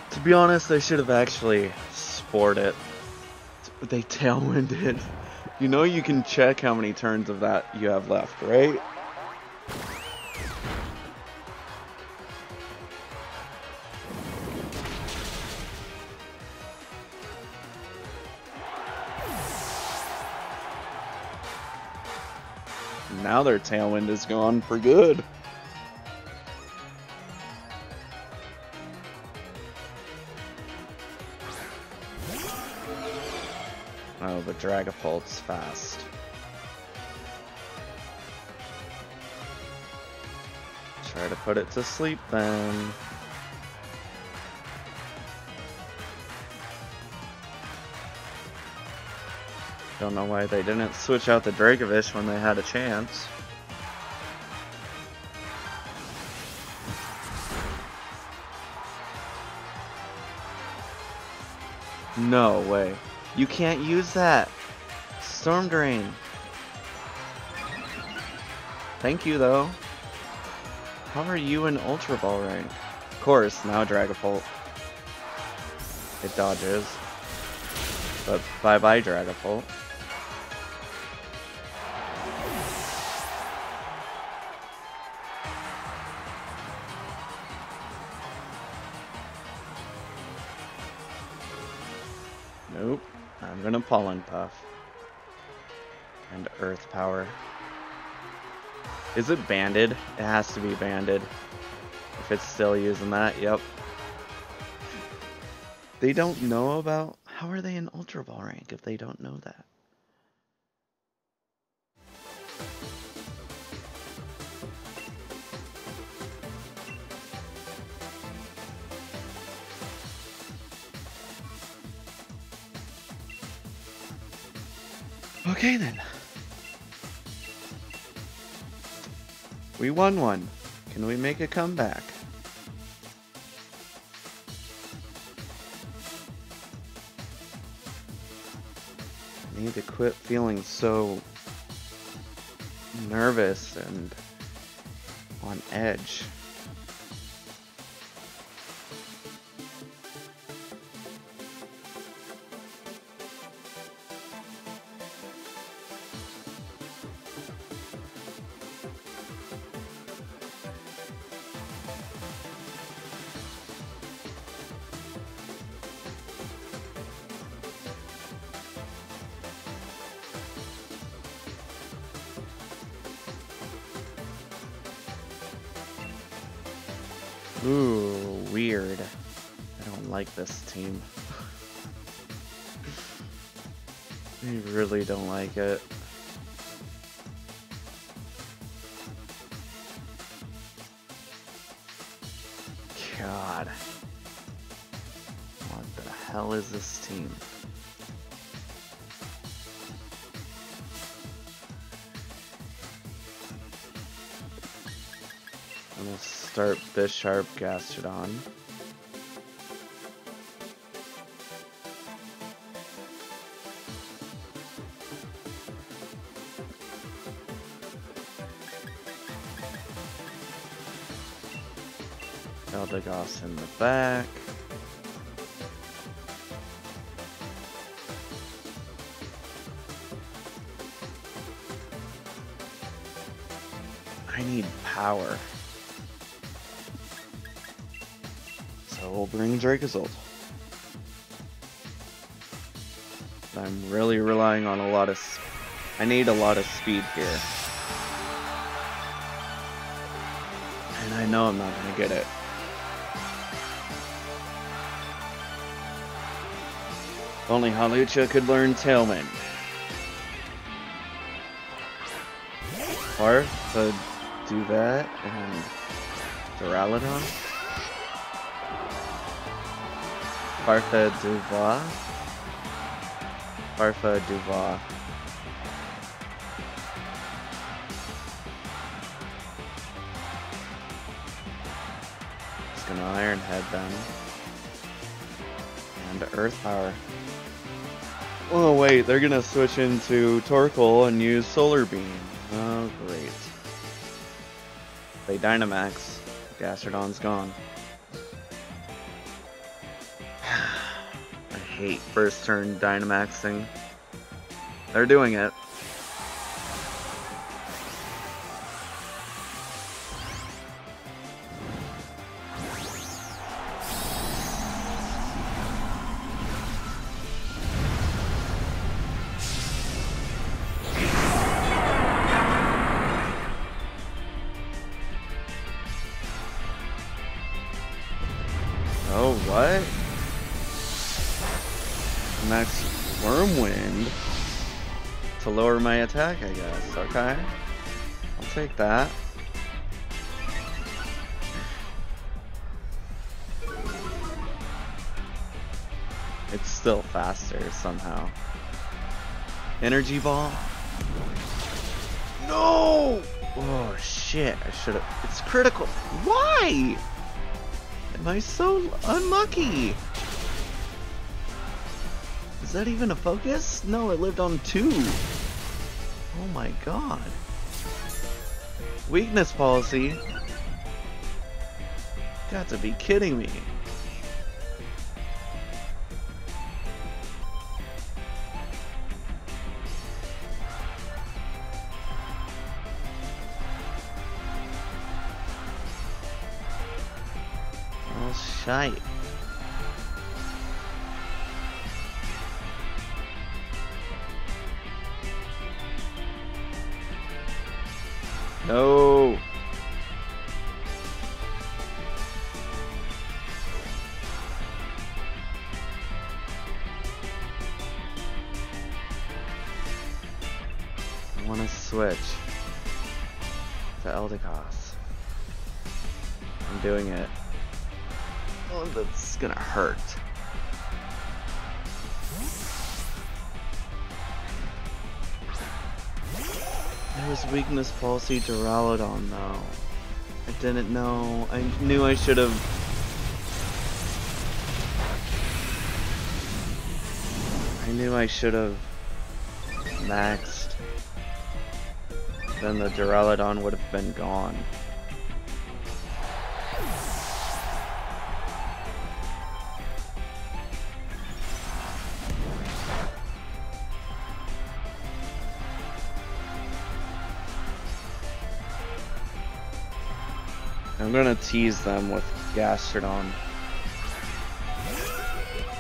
To be honest, they should have actually spored it. They tailwinded. You know you can check how many turns of that you have left, right? Now their tailwind is gone for good. Dragapult's fast. Try to put it to sleep then. Don't know why they didn't switch out the Dracovish when they had a chance. No way. You can't use that. Storm Drain. Thank you, though. How are you in Ultra Ball rank? Of course, now Dragapult. It dodges. But bye-bye, Dragapult. I'm Pollen Puff. And Earth Power. Is it banded? It has to be banded. If it's still using that, yep. They don't know about... How are they in Ultra Ball rank if they don't know that? Okay then. We won one. Can we make a comeback? I need to quit feeling so nervous and on edge. Bisharp Gastrodon. Eldegoss in the back. We'll. I'm really relying on a lot of... I need a lot of speed here. And I know I'm not gonna get it. Only Hawlucha could learn Tailwind. Or could do that and Duraludon. Farfa Duva. Farfa Duva. Just gonna Iron Head then. And Earth Power. Oh wait, they're gonna switch into Torkoal and use Solar Beam. Oh great. They Dynamax. Gastrodon's gone. Hate first turn Dynamaxing. They're doing it. Take that. It's still faster somehow. Energy ball? No! Oh shit, I should have. It's critical. Why? Am I so unlucky? Is that even a focus? No, it lived on two. Oh my god. Weakness policy? Got to be kidding me. Switch to Eldegoss. I'm doing it. Oh, that's gonna hurt. was weakness policy Duraludon though. I didn't know. I knew I should have. I knew I should have maxed. Then the Duraludon would have been gone. I'm gonna tease them with Gastrodon.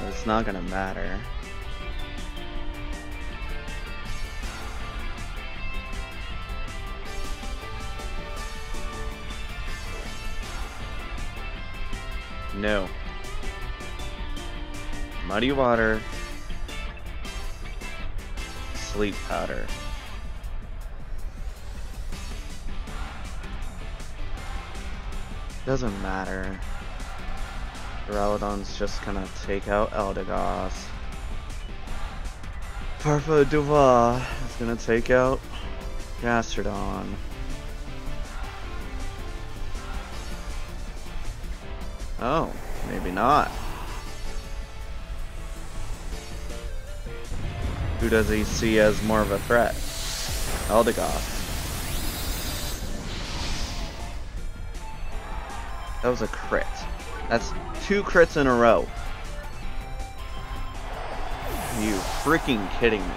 It's not gonna matter. No. Muddy water. Sleep powder. Doesn't matter. Duraludon's just gonna take out Eldegoss. Farfadouva is gonna take out Gastrodon. Oh, maybe not. Who does he see as more of a threat? Eldegoss. That was a crit. That's two crits in a row. Are you freaking kidding me?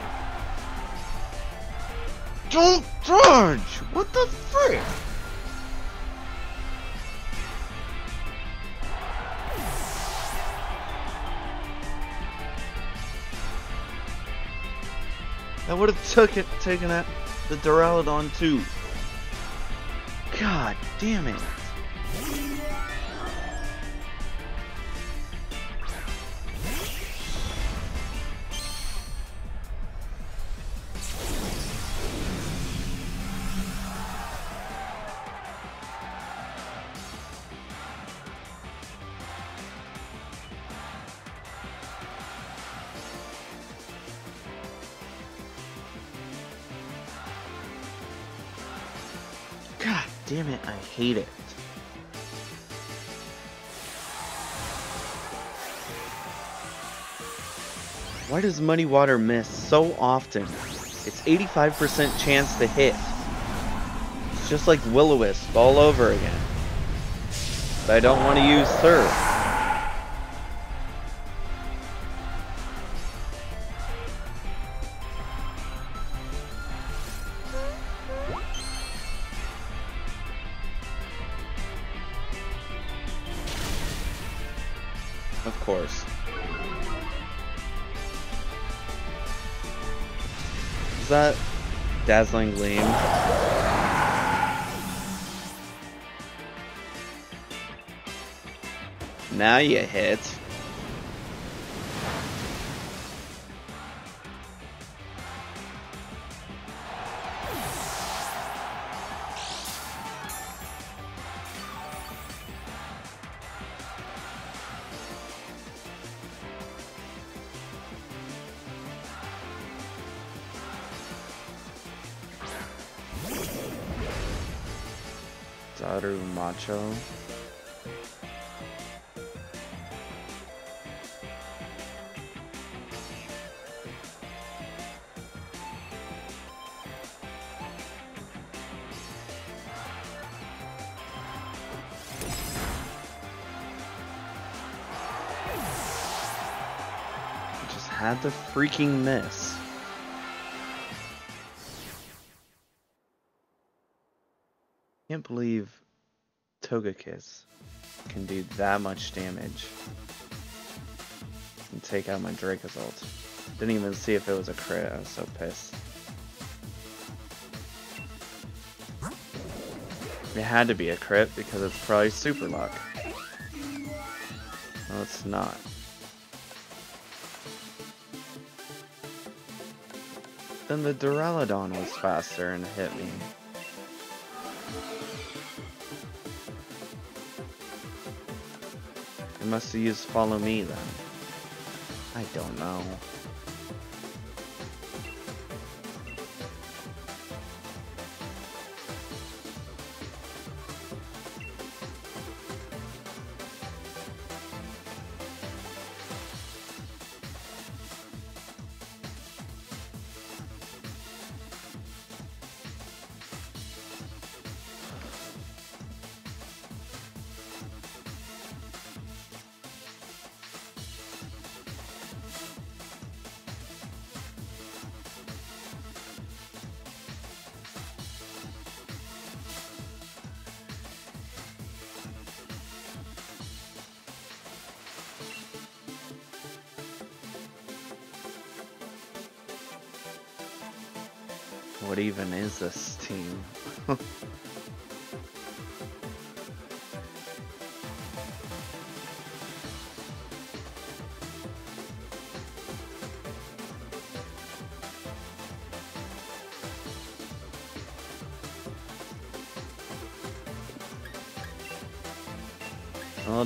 Took it, taking it, the Duraludon too. God damn it. Hate it. Why does Muddy Water miss so often? It's 85% chance to hit. It's just like Will-O-Wisp all over again. But I don't want to use Surf. Dazzling Gleam? Now you hit. The freaking miss. Can't believe Togekiss can do that much damage and take out my Dracozolt. Didn't even see if it was a crit, I was so pissed. It had to be a crit because it's probably super luck. No, it's not. Then the Duraludon was faster and hit me. I must have used follow me then. I don't know.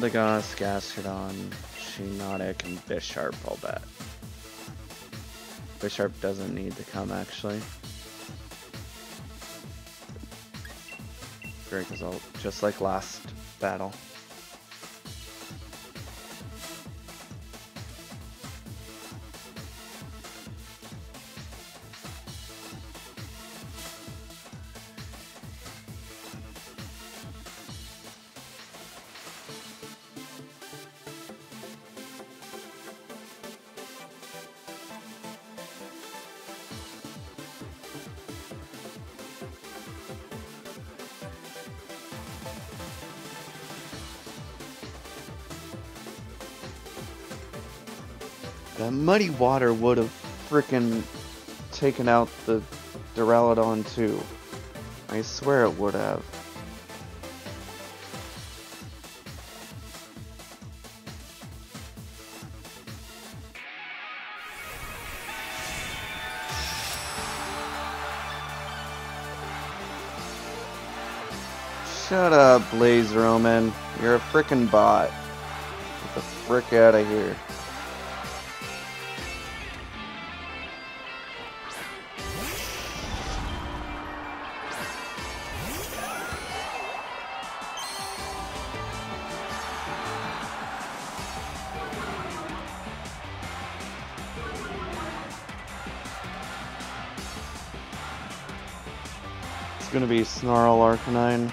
Eldegoss, Gastrodon, Shiinotic, and Bisharp, I'll bet. Bisharp doesn't need to come, actually. Great result, just like last battle. Muddy water would have freaking taken out the Duraludon too. I swear it would have. Shut up, Blaze Roman. You're a frickin' bot. Get the frick out of here. Arcanine.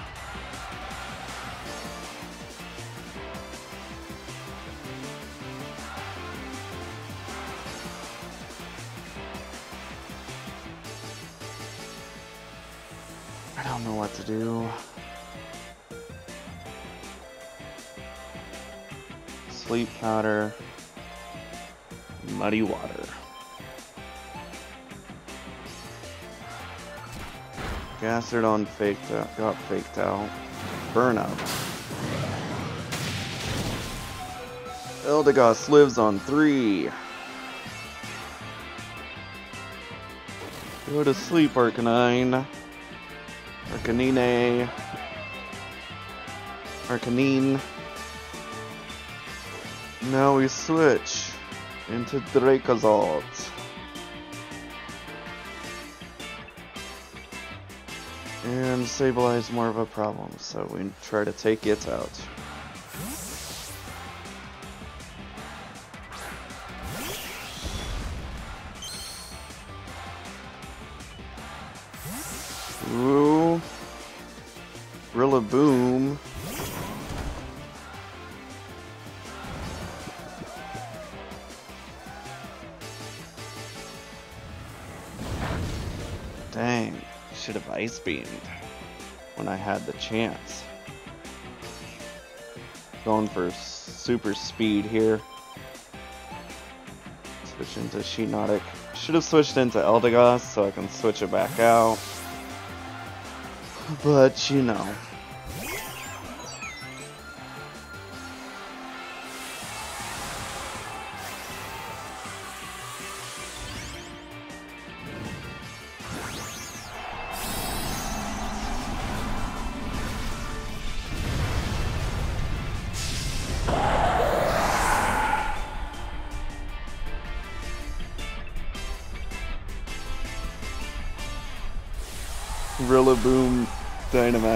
Gastrodon faked out, got faked out. Burnout. Eldegoss lives on three. Go to sleep, Arcanine. Arcanine. Arcanine. Now we switch into Dracozolt. Sableye more of a problem, so we try to take it out. Ooh. Rillaboom. Dang, should have ice beamed when I had the chance. Going for super speed here. Switch into Shiinotic. Should have switched into Eldegoss so I can switch it back out. But, you know.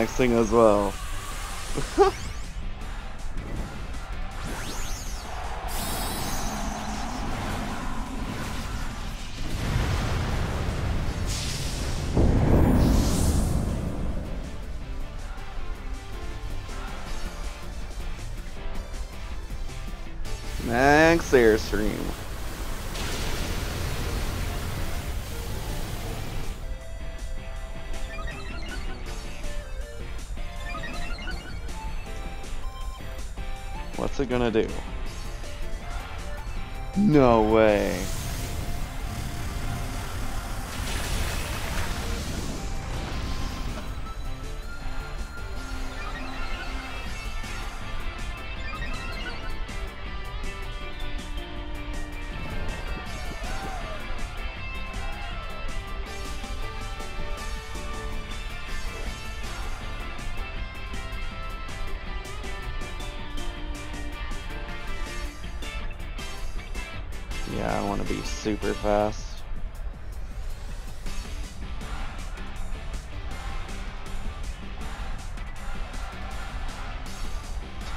Dynamaxing as well. gonna do? No way. Super fast.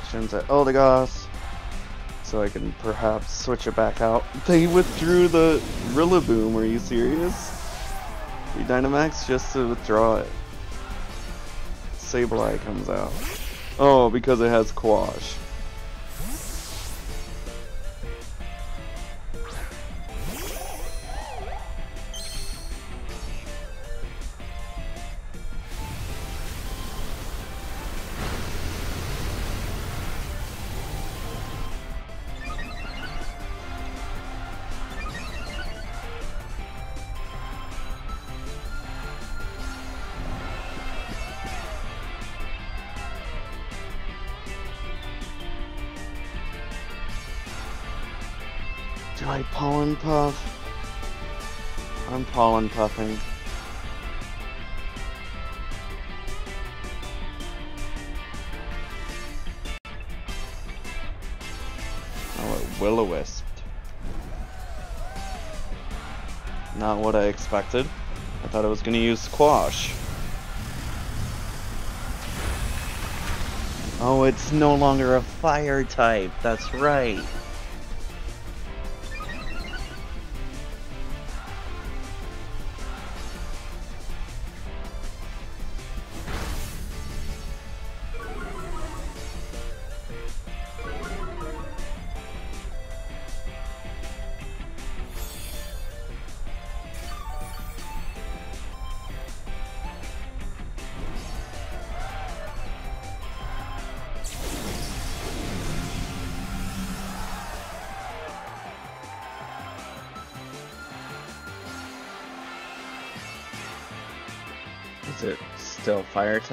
Switch into Eldegoss so I can perhaps switch it back out. They withdrew the Rillaboom, are you serious? We Dynamax just to withdraw it. Sableye comes out. Oh, because it has Quash. Puffing. Oh, it will-o-wisp. Not what I expected. I thought I was gonna use squash. Oh, it's no longer a fire type. That's right.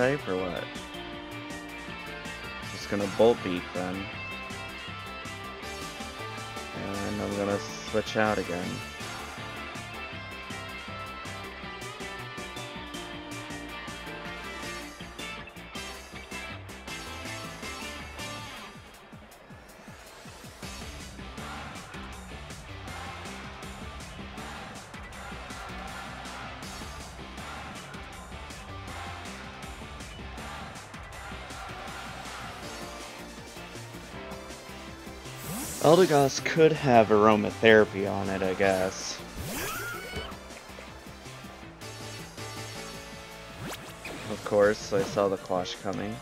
Type or what? Just gonna bolt beak then. And I'm gonna switch out again. Eldegoss could have aromatherapy on it, I guess. Of course, I saw the Quash coming.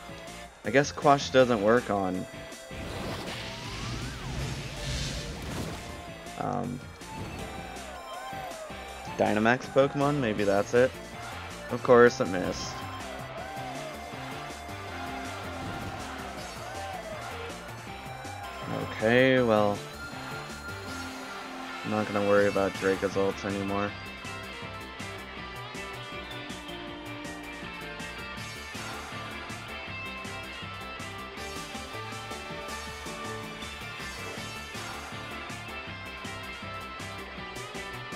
I guess Quash doesn't work on... Um, Dynamax Pokemon? Maybe that's it. Of course, it missed. Okay, well... I'm not gonna worry about Dracozolt anymore.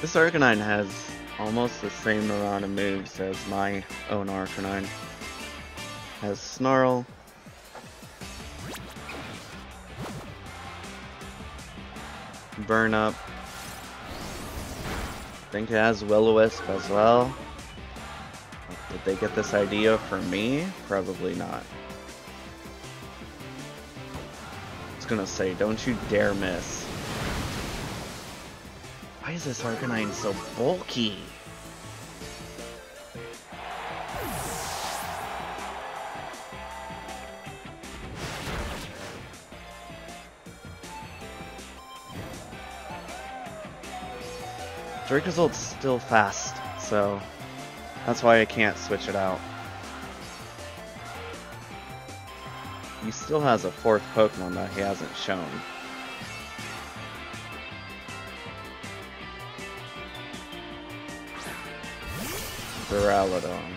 This Arcanine has almost the same amount of moves as my own Arcanine. Has Snarl, Burn Up. I think it has Will-O-Wisp as well. Did they get this idea from me? Probably not. I was gonna say, don't you dare miss. Why is this Arcanine so bulky? Dracozolt's still fast, so that's why I can't switch it out. He still has a fourth Pokemon that he hasn't shown. Duraludon.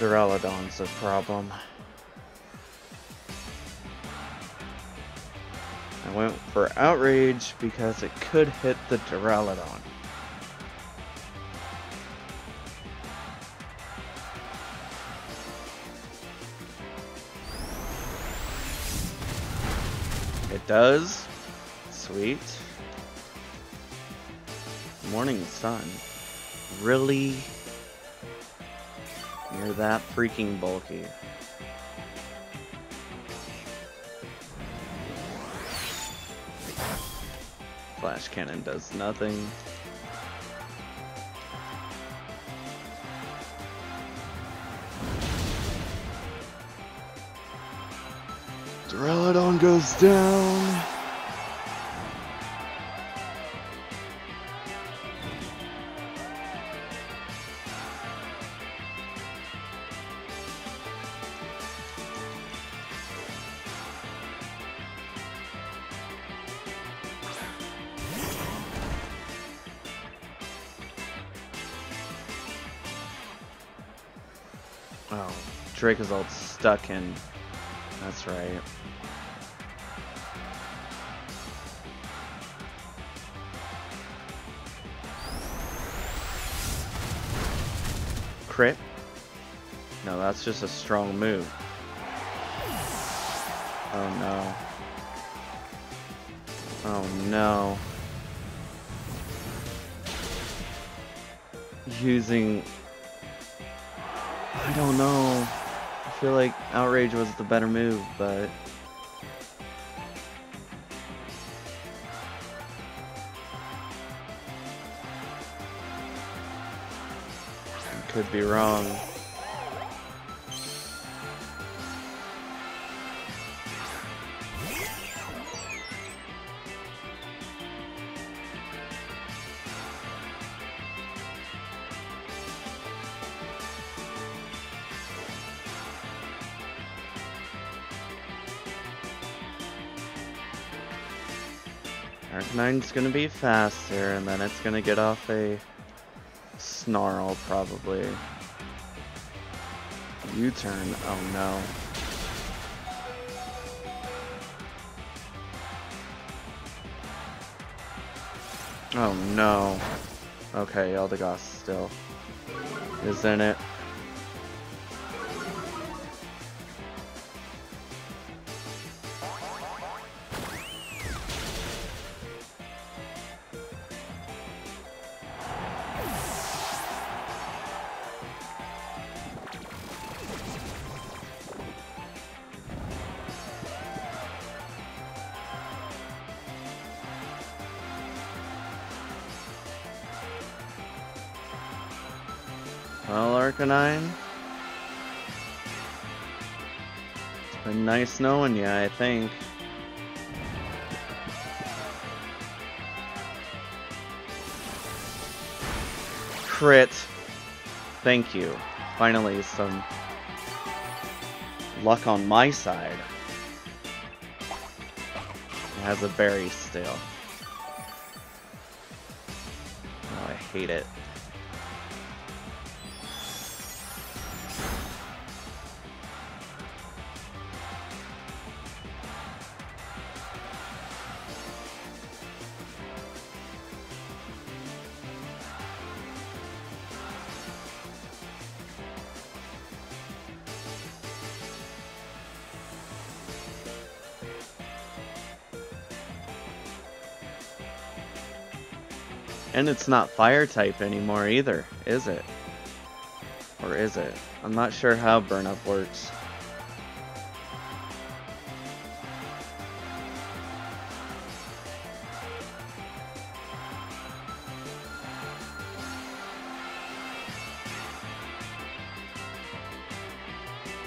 Duraludon's a problem. I went for Outrage because it could hit the Duraludon. It does. Sweet. Morning sun. Really? That freaking bulky. Flash cannon does nothing. Duraludon goes down. Is all stuck in. That's right. Crit? No, that's just a strong move. Oh no. Oh no. Using I don't know. I feel like Outrage was the better move, but... Could be wrong. Arcanine's gonna be faster, and then it's gonna get off a Snarl, probably. U-turn, oh no. Oh no. Okay, Eldegoss still is in it. Knowing you, I think. Crit. Thank you. Finally, some luck on my side. It has a berry still. Oh, I hate it. And it's not fire type anymore either, is it? Or is it? I'm not sure how burn up works.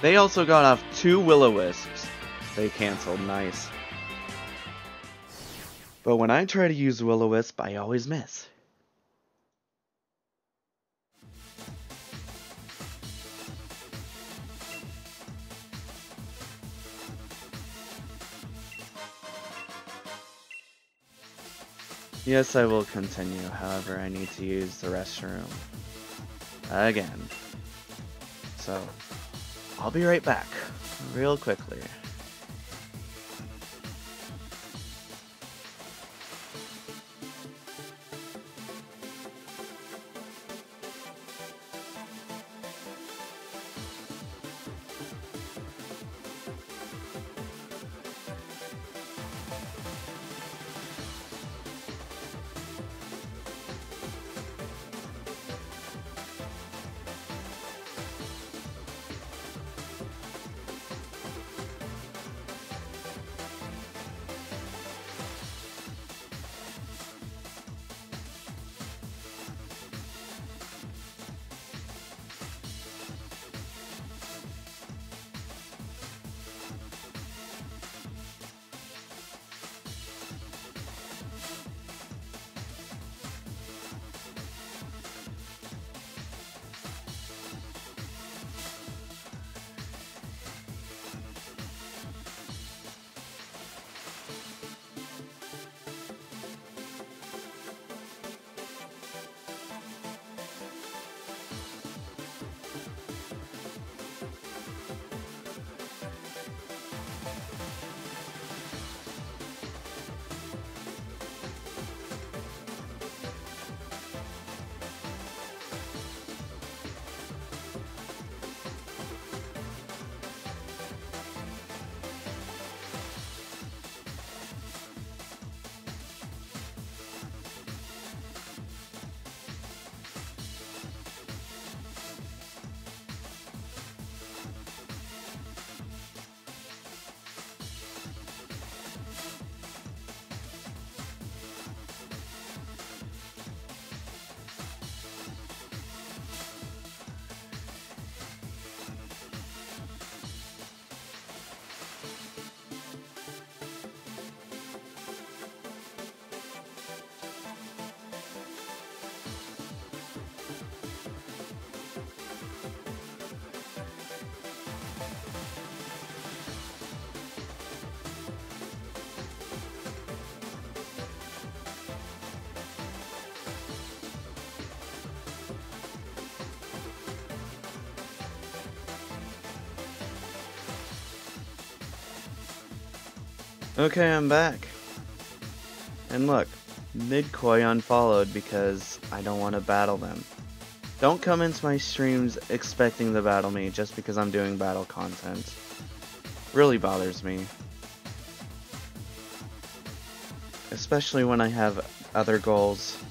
They also got off two Will-O-Wisps. They canceled, nice. But when I try to use Will-O-Wisp, I always miss. Yes, I will continue, however I need to use the restroom. Again. So, I'll be right back, real quickly. Okay, I'm back. And look, Midkoi unfollowed because I don't want to battle them. Don't come into my streams expecting to battle me just because I'm doing battle content. Really bothers me. Especially when I have other goals.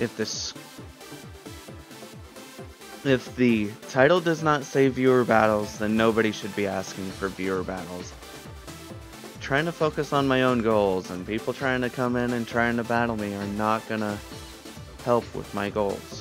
If this if the title does not say viewer battles, then nobody should be asking for viewer battles. trying to focus on my own goals, and people trying to come in and trying to battle me are not gonna help with my goals.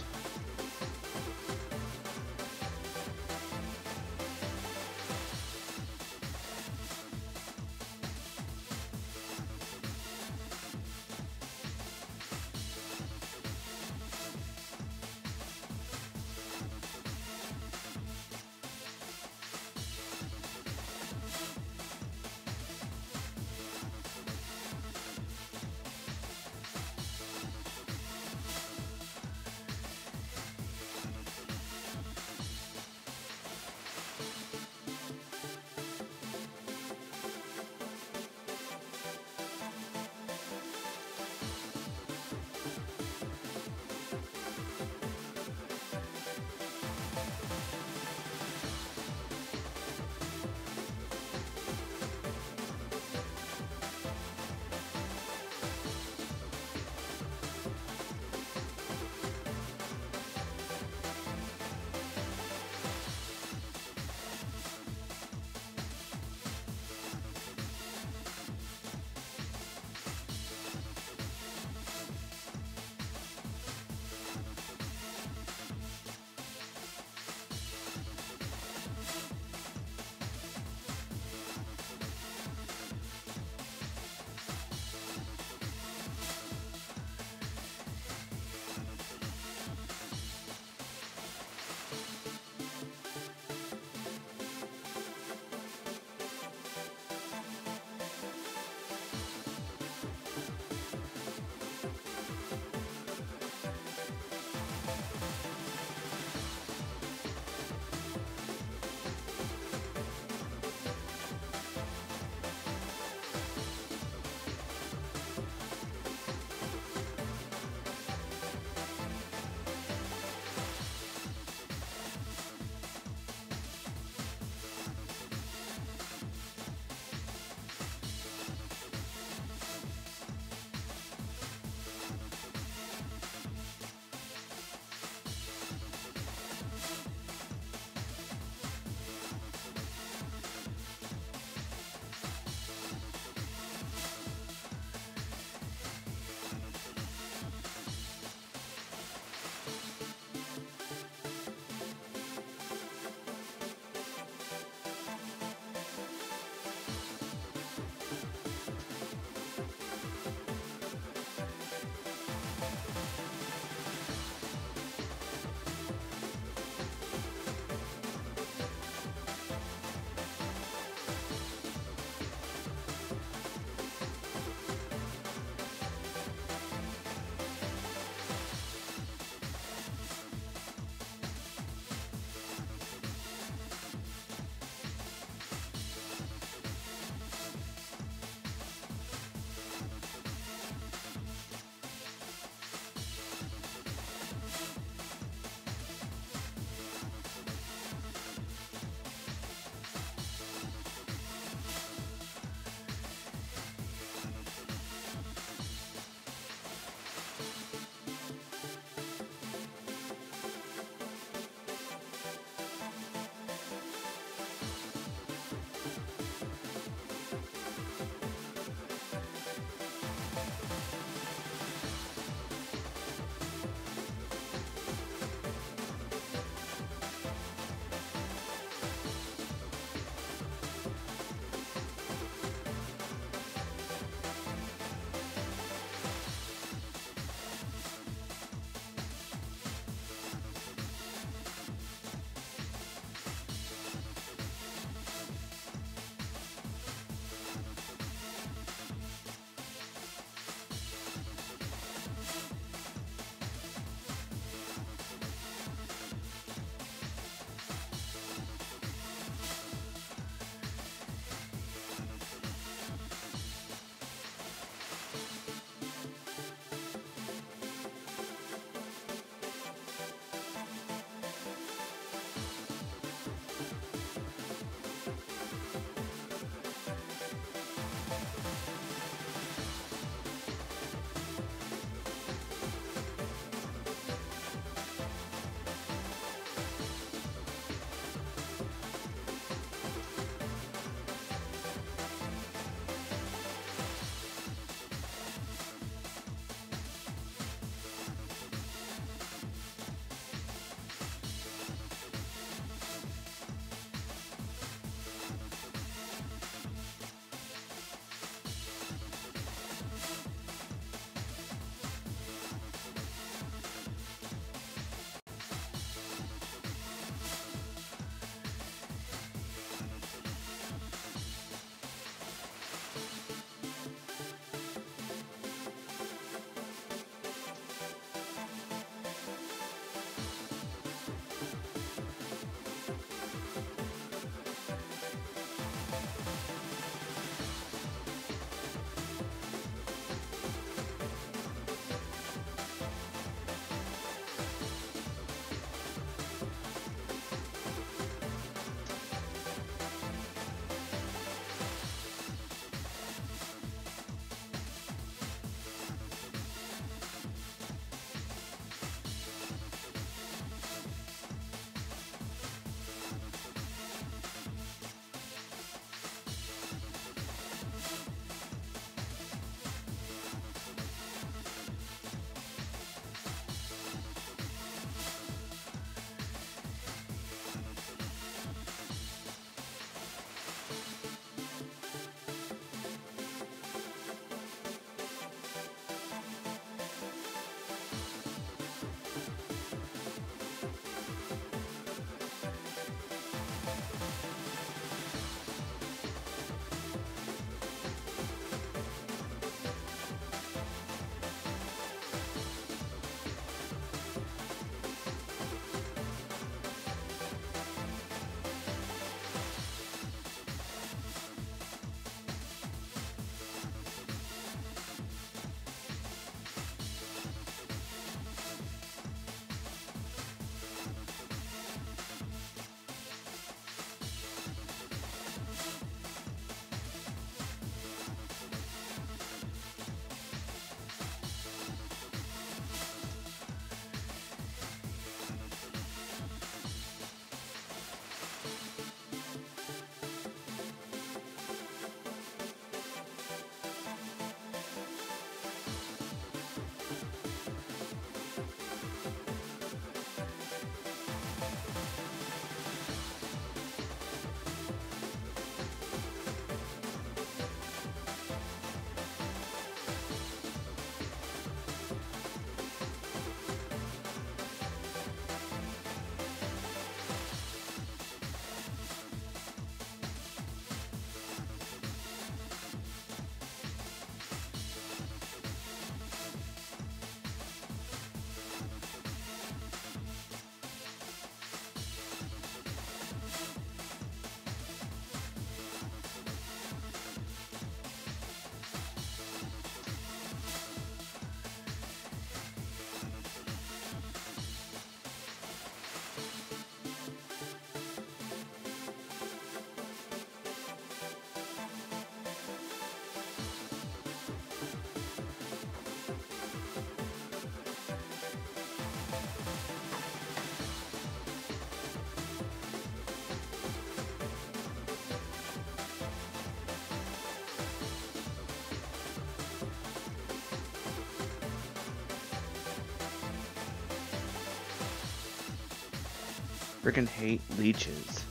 Freaking hate leeches.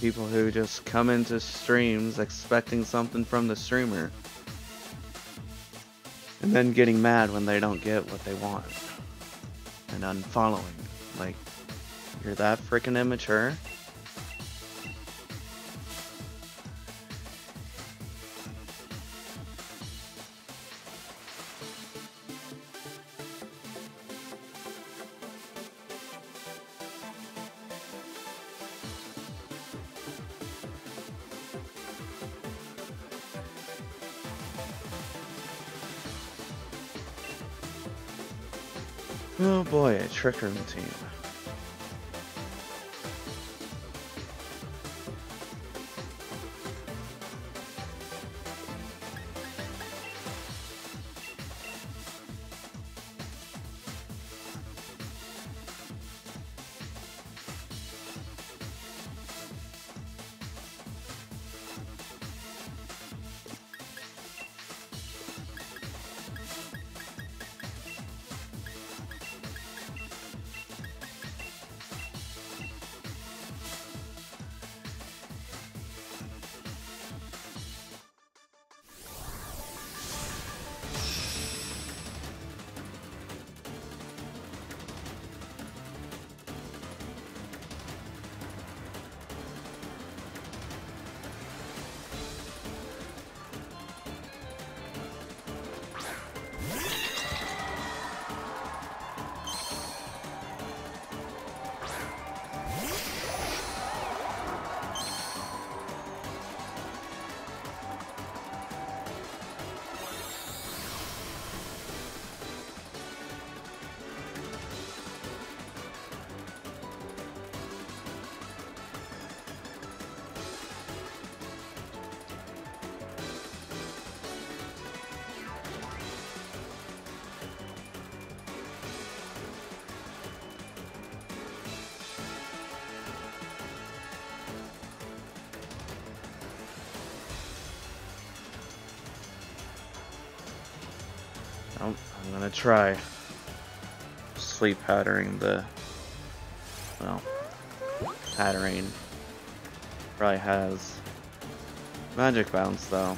People who just come into streams expecting something from the streamer. And then getting mad when they don't get what they want. And unfollowing. Like, you're that freaking immature? Trick team. I'm, I'm gonna try sleep Hatterene the, well, Hatterene probably has magic bounce though.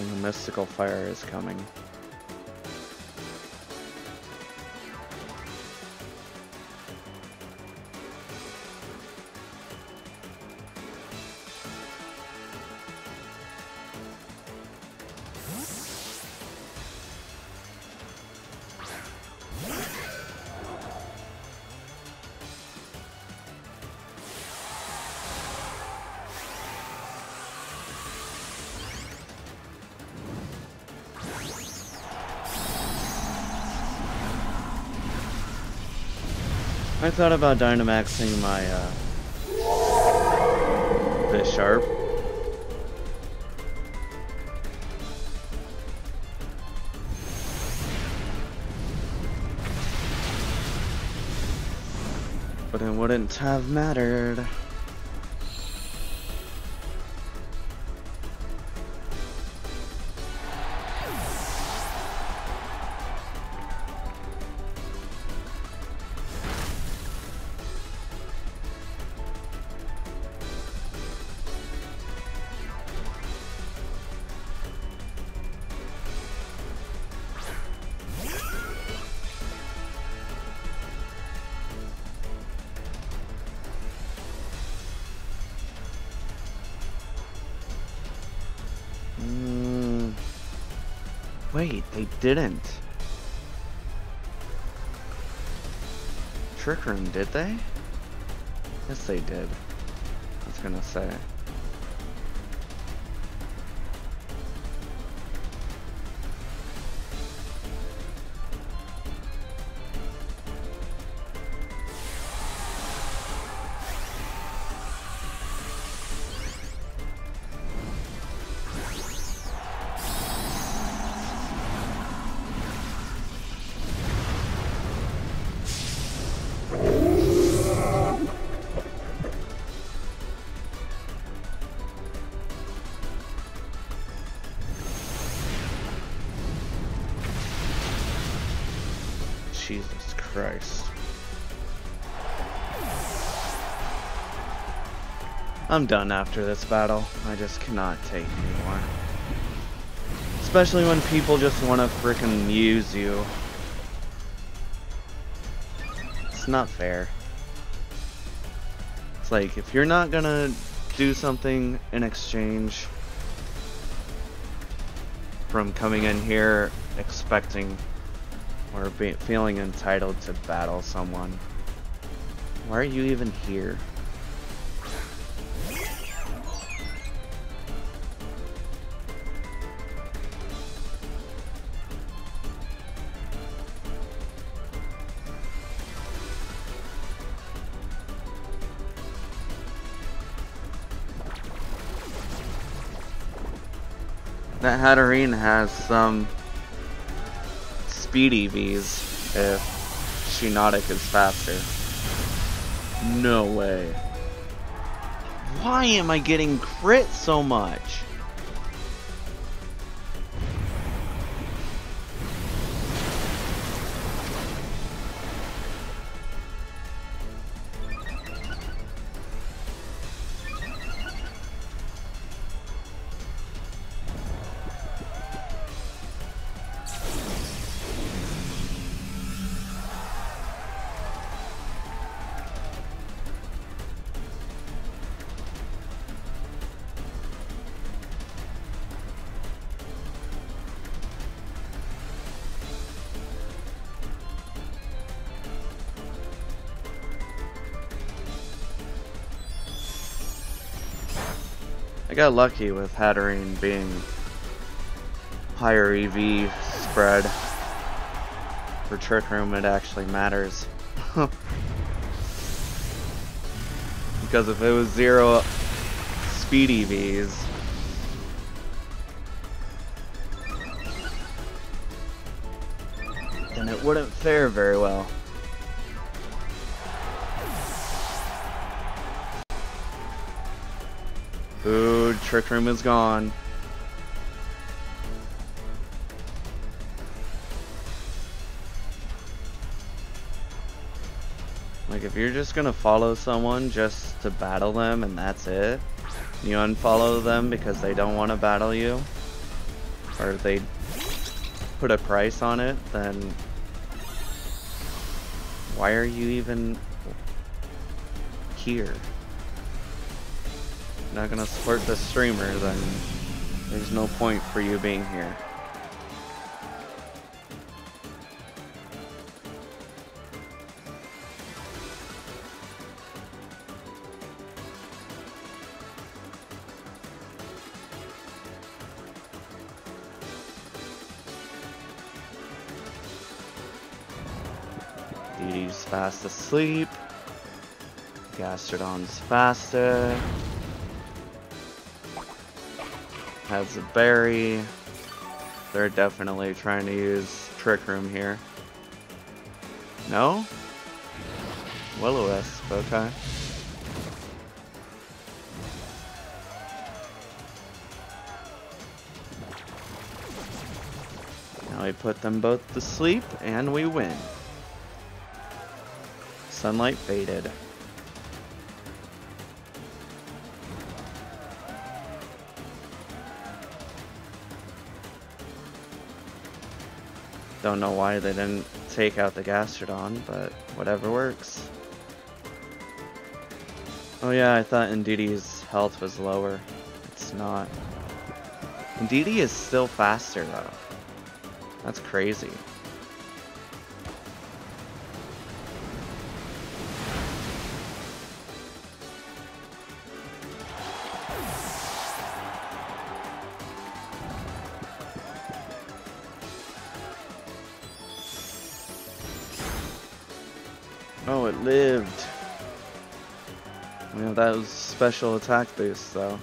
I'm the mystical fire is coming. I thought about Dynamaxing my uh, Bisharp. But it wouldn't have mattered. Didn't. Trick Room, did they? Yes, they did. I was gonna say. I'm done after this battle. I just cannot take anymore. Especially when people just want to freaking use you. It's not fair. It's like, if you're not gonna do something in exchange from coming in here expecting or be, feeling entitled to battle someone, why are you even here? Hatterene has some speed EVs if Shiinotic is faster. No way. Why am I getting crit so much? Got lucky with Hatterene being higher EV spread. For Trick Room it actually matters. because if it was zero speed EVs, then it wouldn't fare very well. Trick Room is gone. Like, if you're just gonna follow someone just to battle them and that's it, you unfollow them because they don't want to battle you, or they put a price on it, then why are you even here? Not gonna support the streamer, then there's no point for you being here. He's fast asleep. Gastrodon's faster has a berry. They're definitely trying to use Trick Room here. No? Will-O-Wisp, okay. Now we put them both to sleep, and we win. Sunlight faded. Don't know why they didn't take out the Gastrodon, but whatever works. Oh yeah, I thought Indeedee's health was lower. It's not. Indeedee is still faster though. That's crazy. special attack boost, so...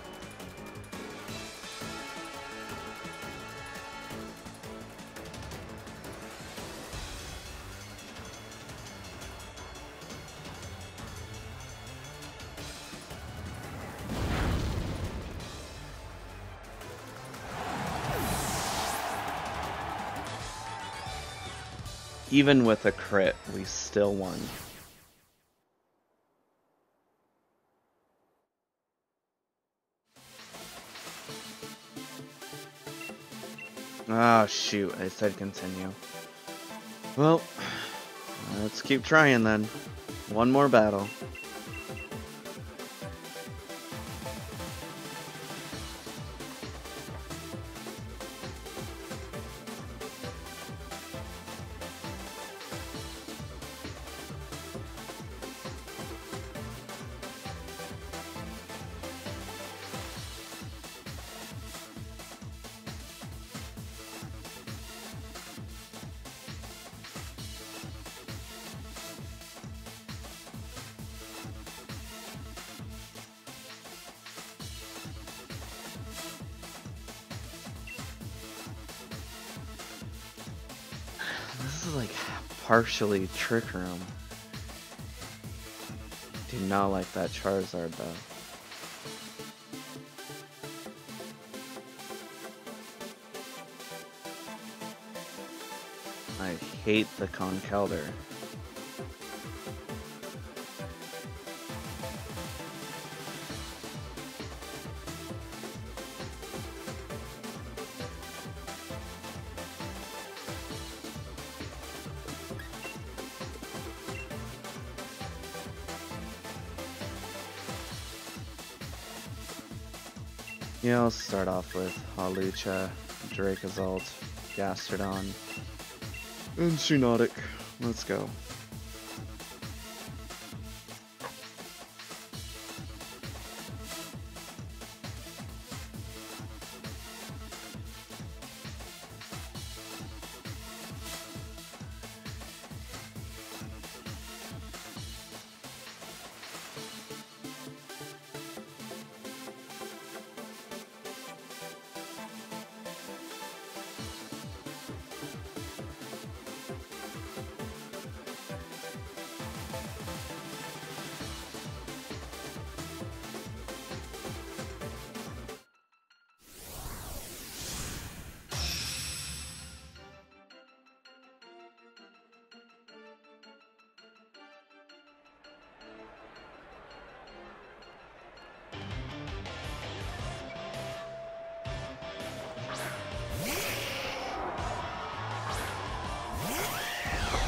Even with a crit, we still won. Oh, shoot, I said continue. Well, let's keep trying then. One more battle. Partially trick room. Do not like that Charizard though. I hate the Conkeldurr. Yeah, I'll start off with Hawlucha, Dracozolt, Gastrodon, and Shiinotic. Let's go.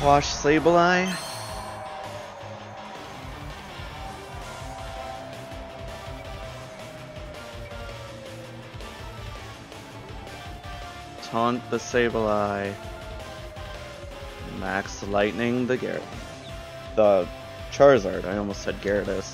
Wash Sableye. Taunt the Sableye. Max Lightning the Garrett. The Charizard, I almost said Gyarados.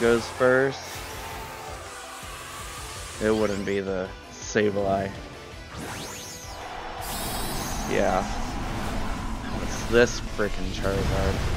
Goes first. It wouldn't be the Sableye. Yeah. It's this freaking Charizard.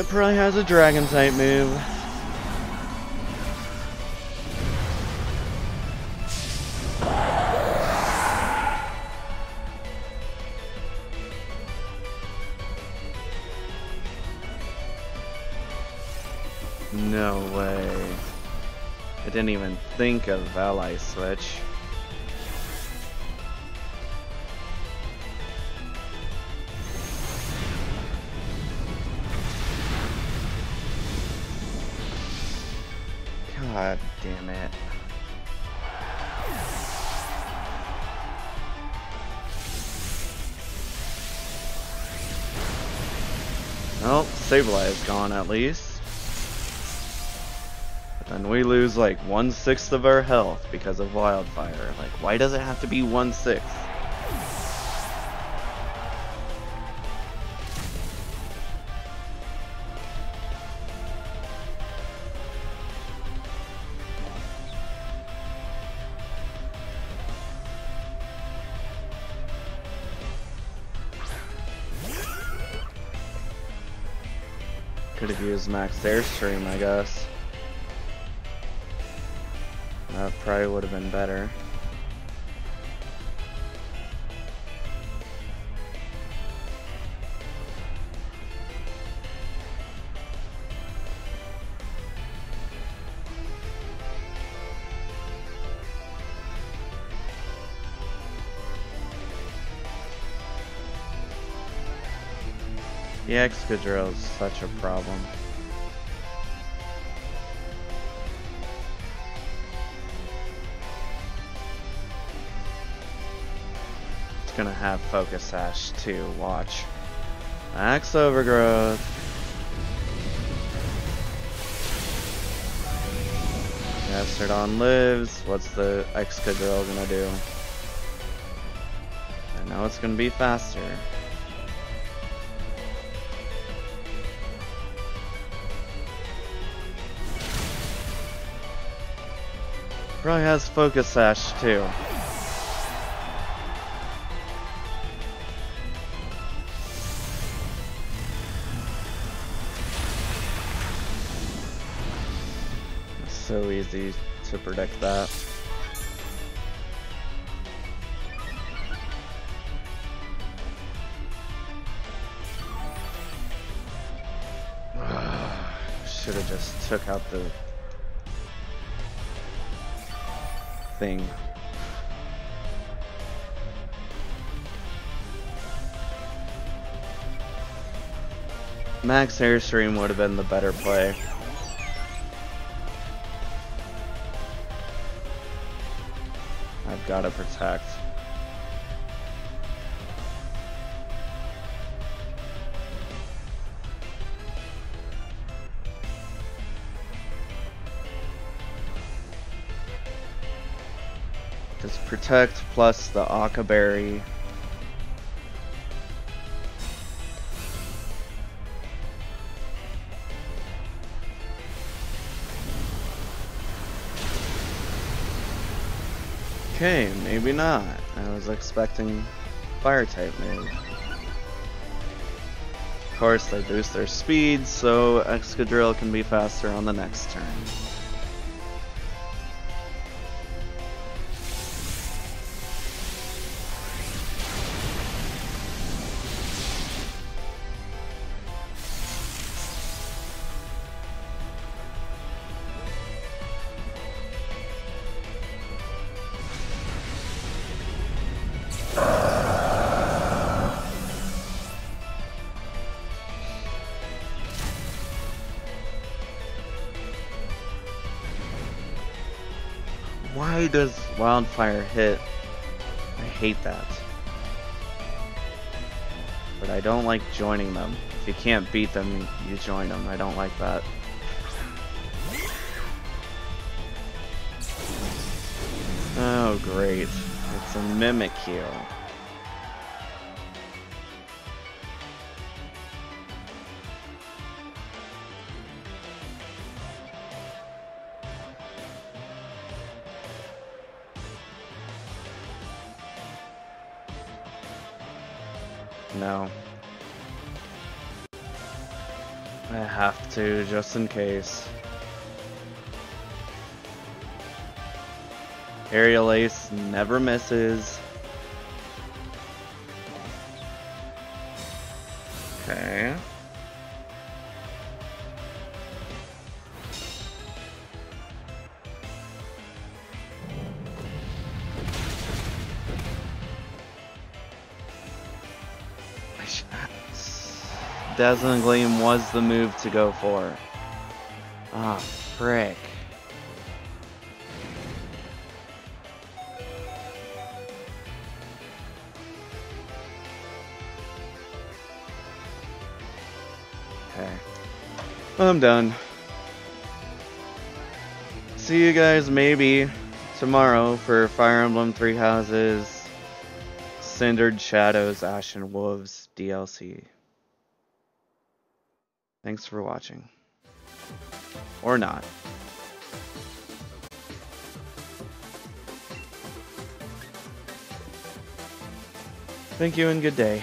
It probably has a dragon type move. No way. I didn't even think of ally switch. Sableye gone at least. But then we lose like one sixth of our health because of wildfire. Like, why does it have to be one max airstream, I guess. That probably would have been better. The Excadrill is such a problem. Gonna have Focus Sash too, watch. Max Overgrowth. Gastrodon lives. What's the Excadrill gonna do? I know it's gonna be faster. Probably has Focus Sash too. Easy to predict that. Should have just took out the thing. Max Airstream would have been the better play. I've got to protect. Just protect plus the Occa Berry. Okay, maybe not. I was expecting fire type move. Of course, they boost their speed, so Excadrill can be faster on the next turn. Does wildfire hit? I hate that. But I don't like joining them. If you can't beat them, you join them. I don't like that. Oh great. It's a Mimikyu. Just in case. Aerial Ace never misses. Okay. Dazzling Gleam was the move to go for. Ah, oh, frick. Okay. I'm done. See you guys maybe tomorrow for Fire Emblem Three Houses, Cindered Shadows, Ashen Wolves DLC. Thanks for watching. Or not. Thank you and good day.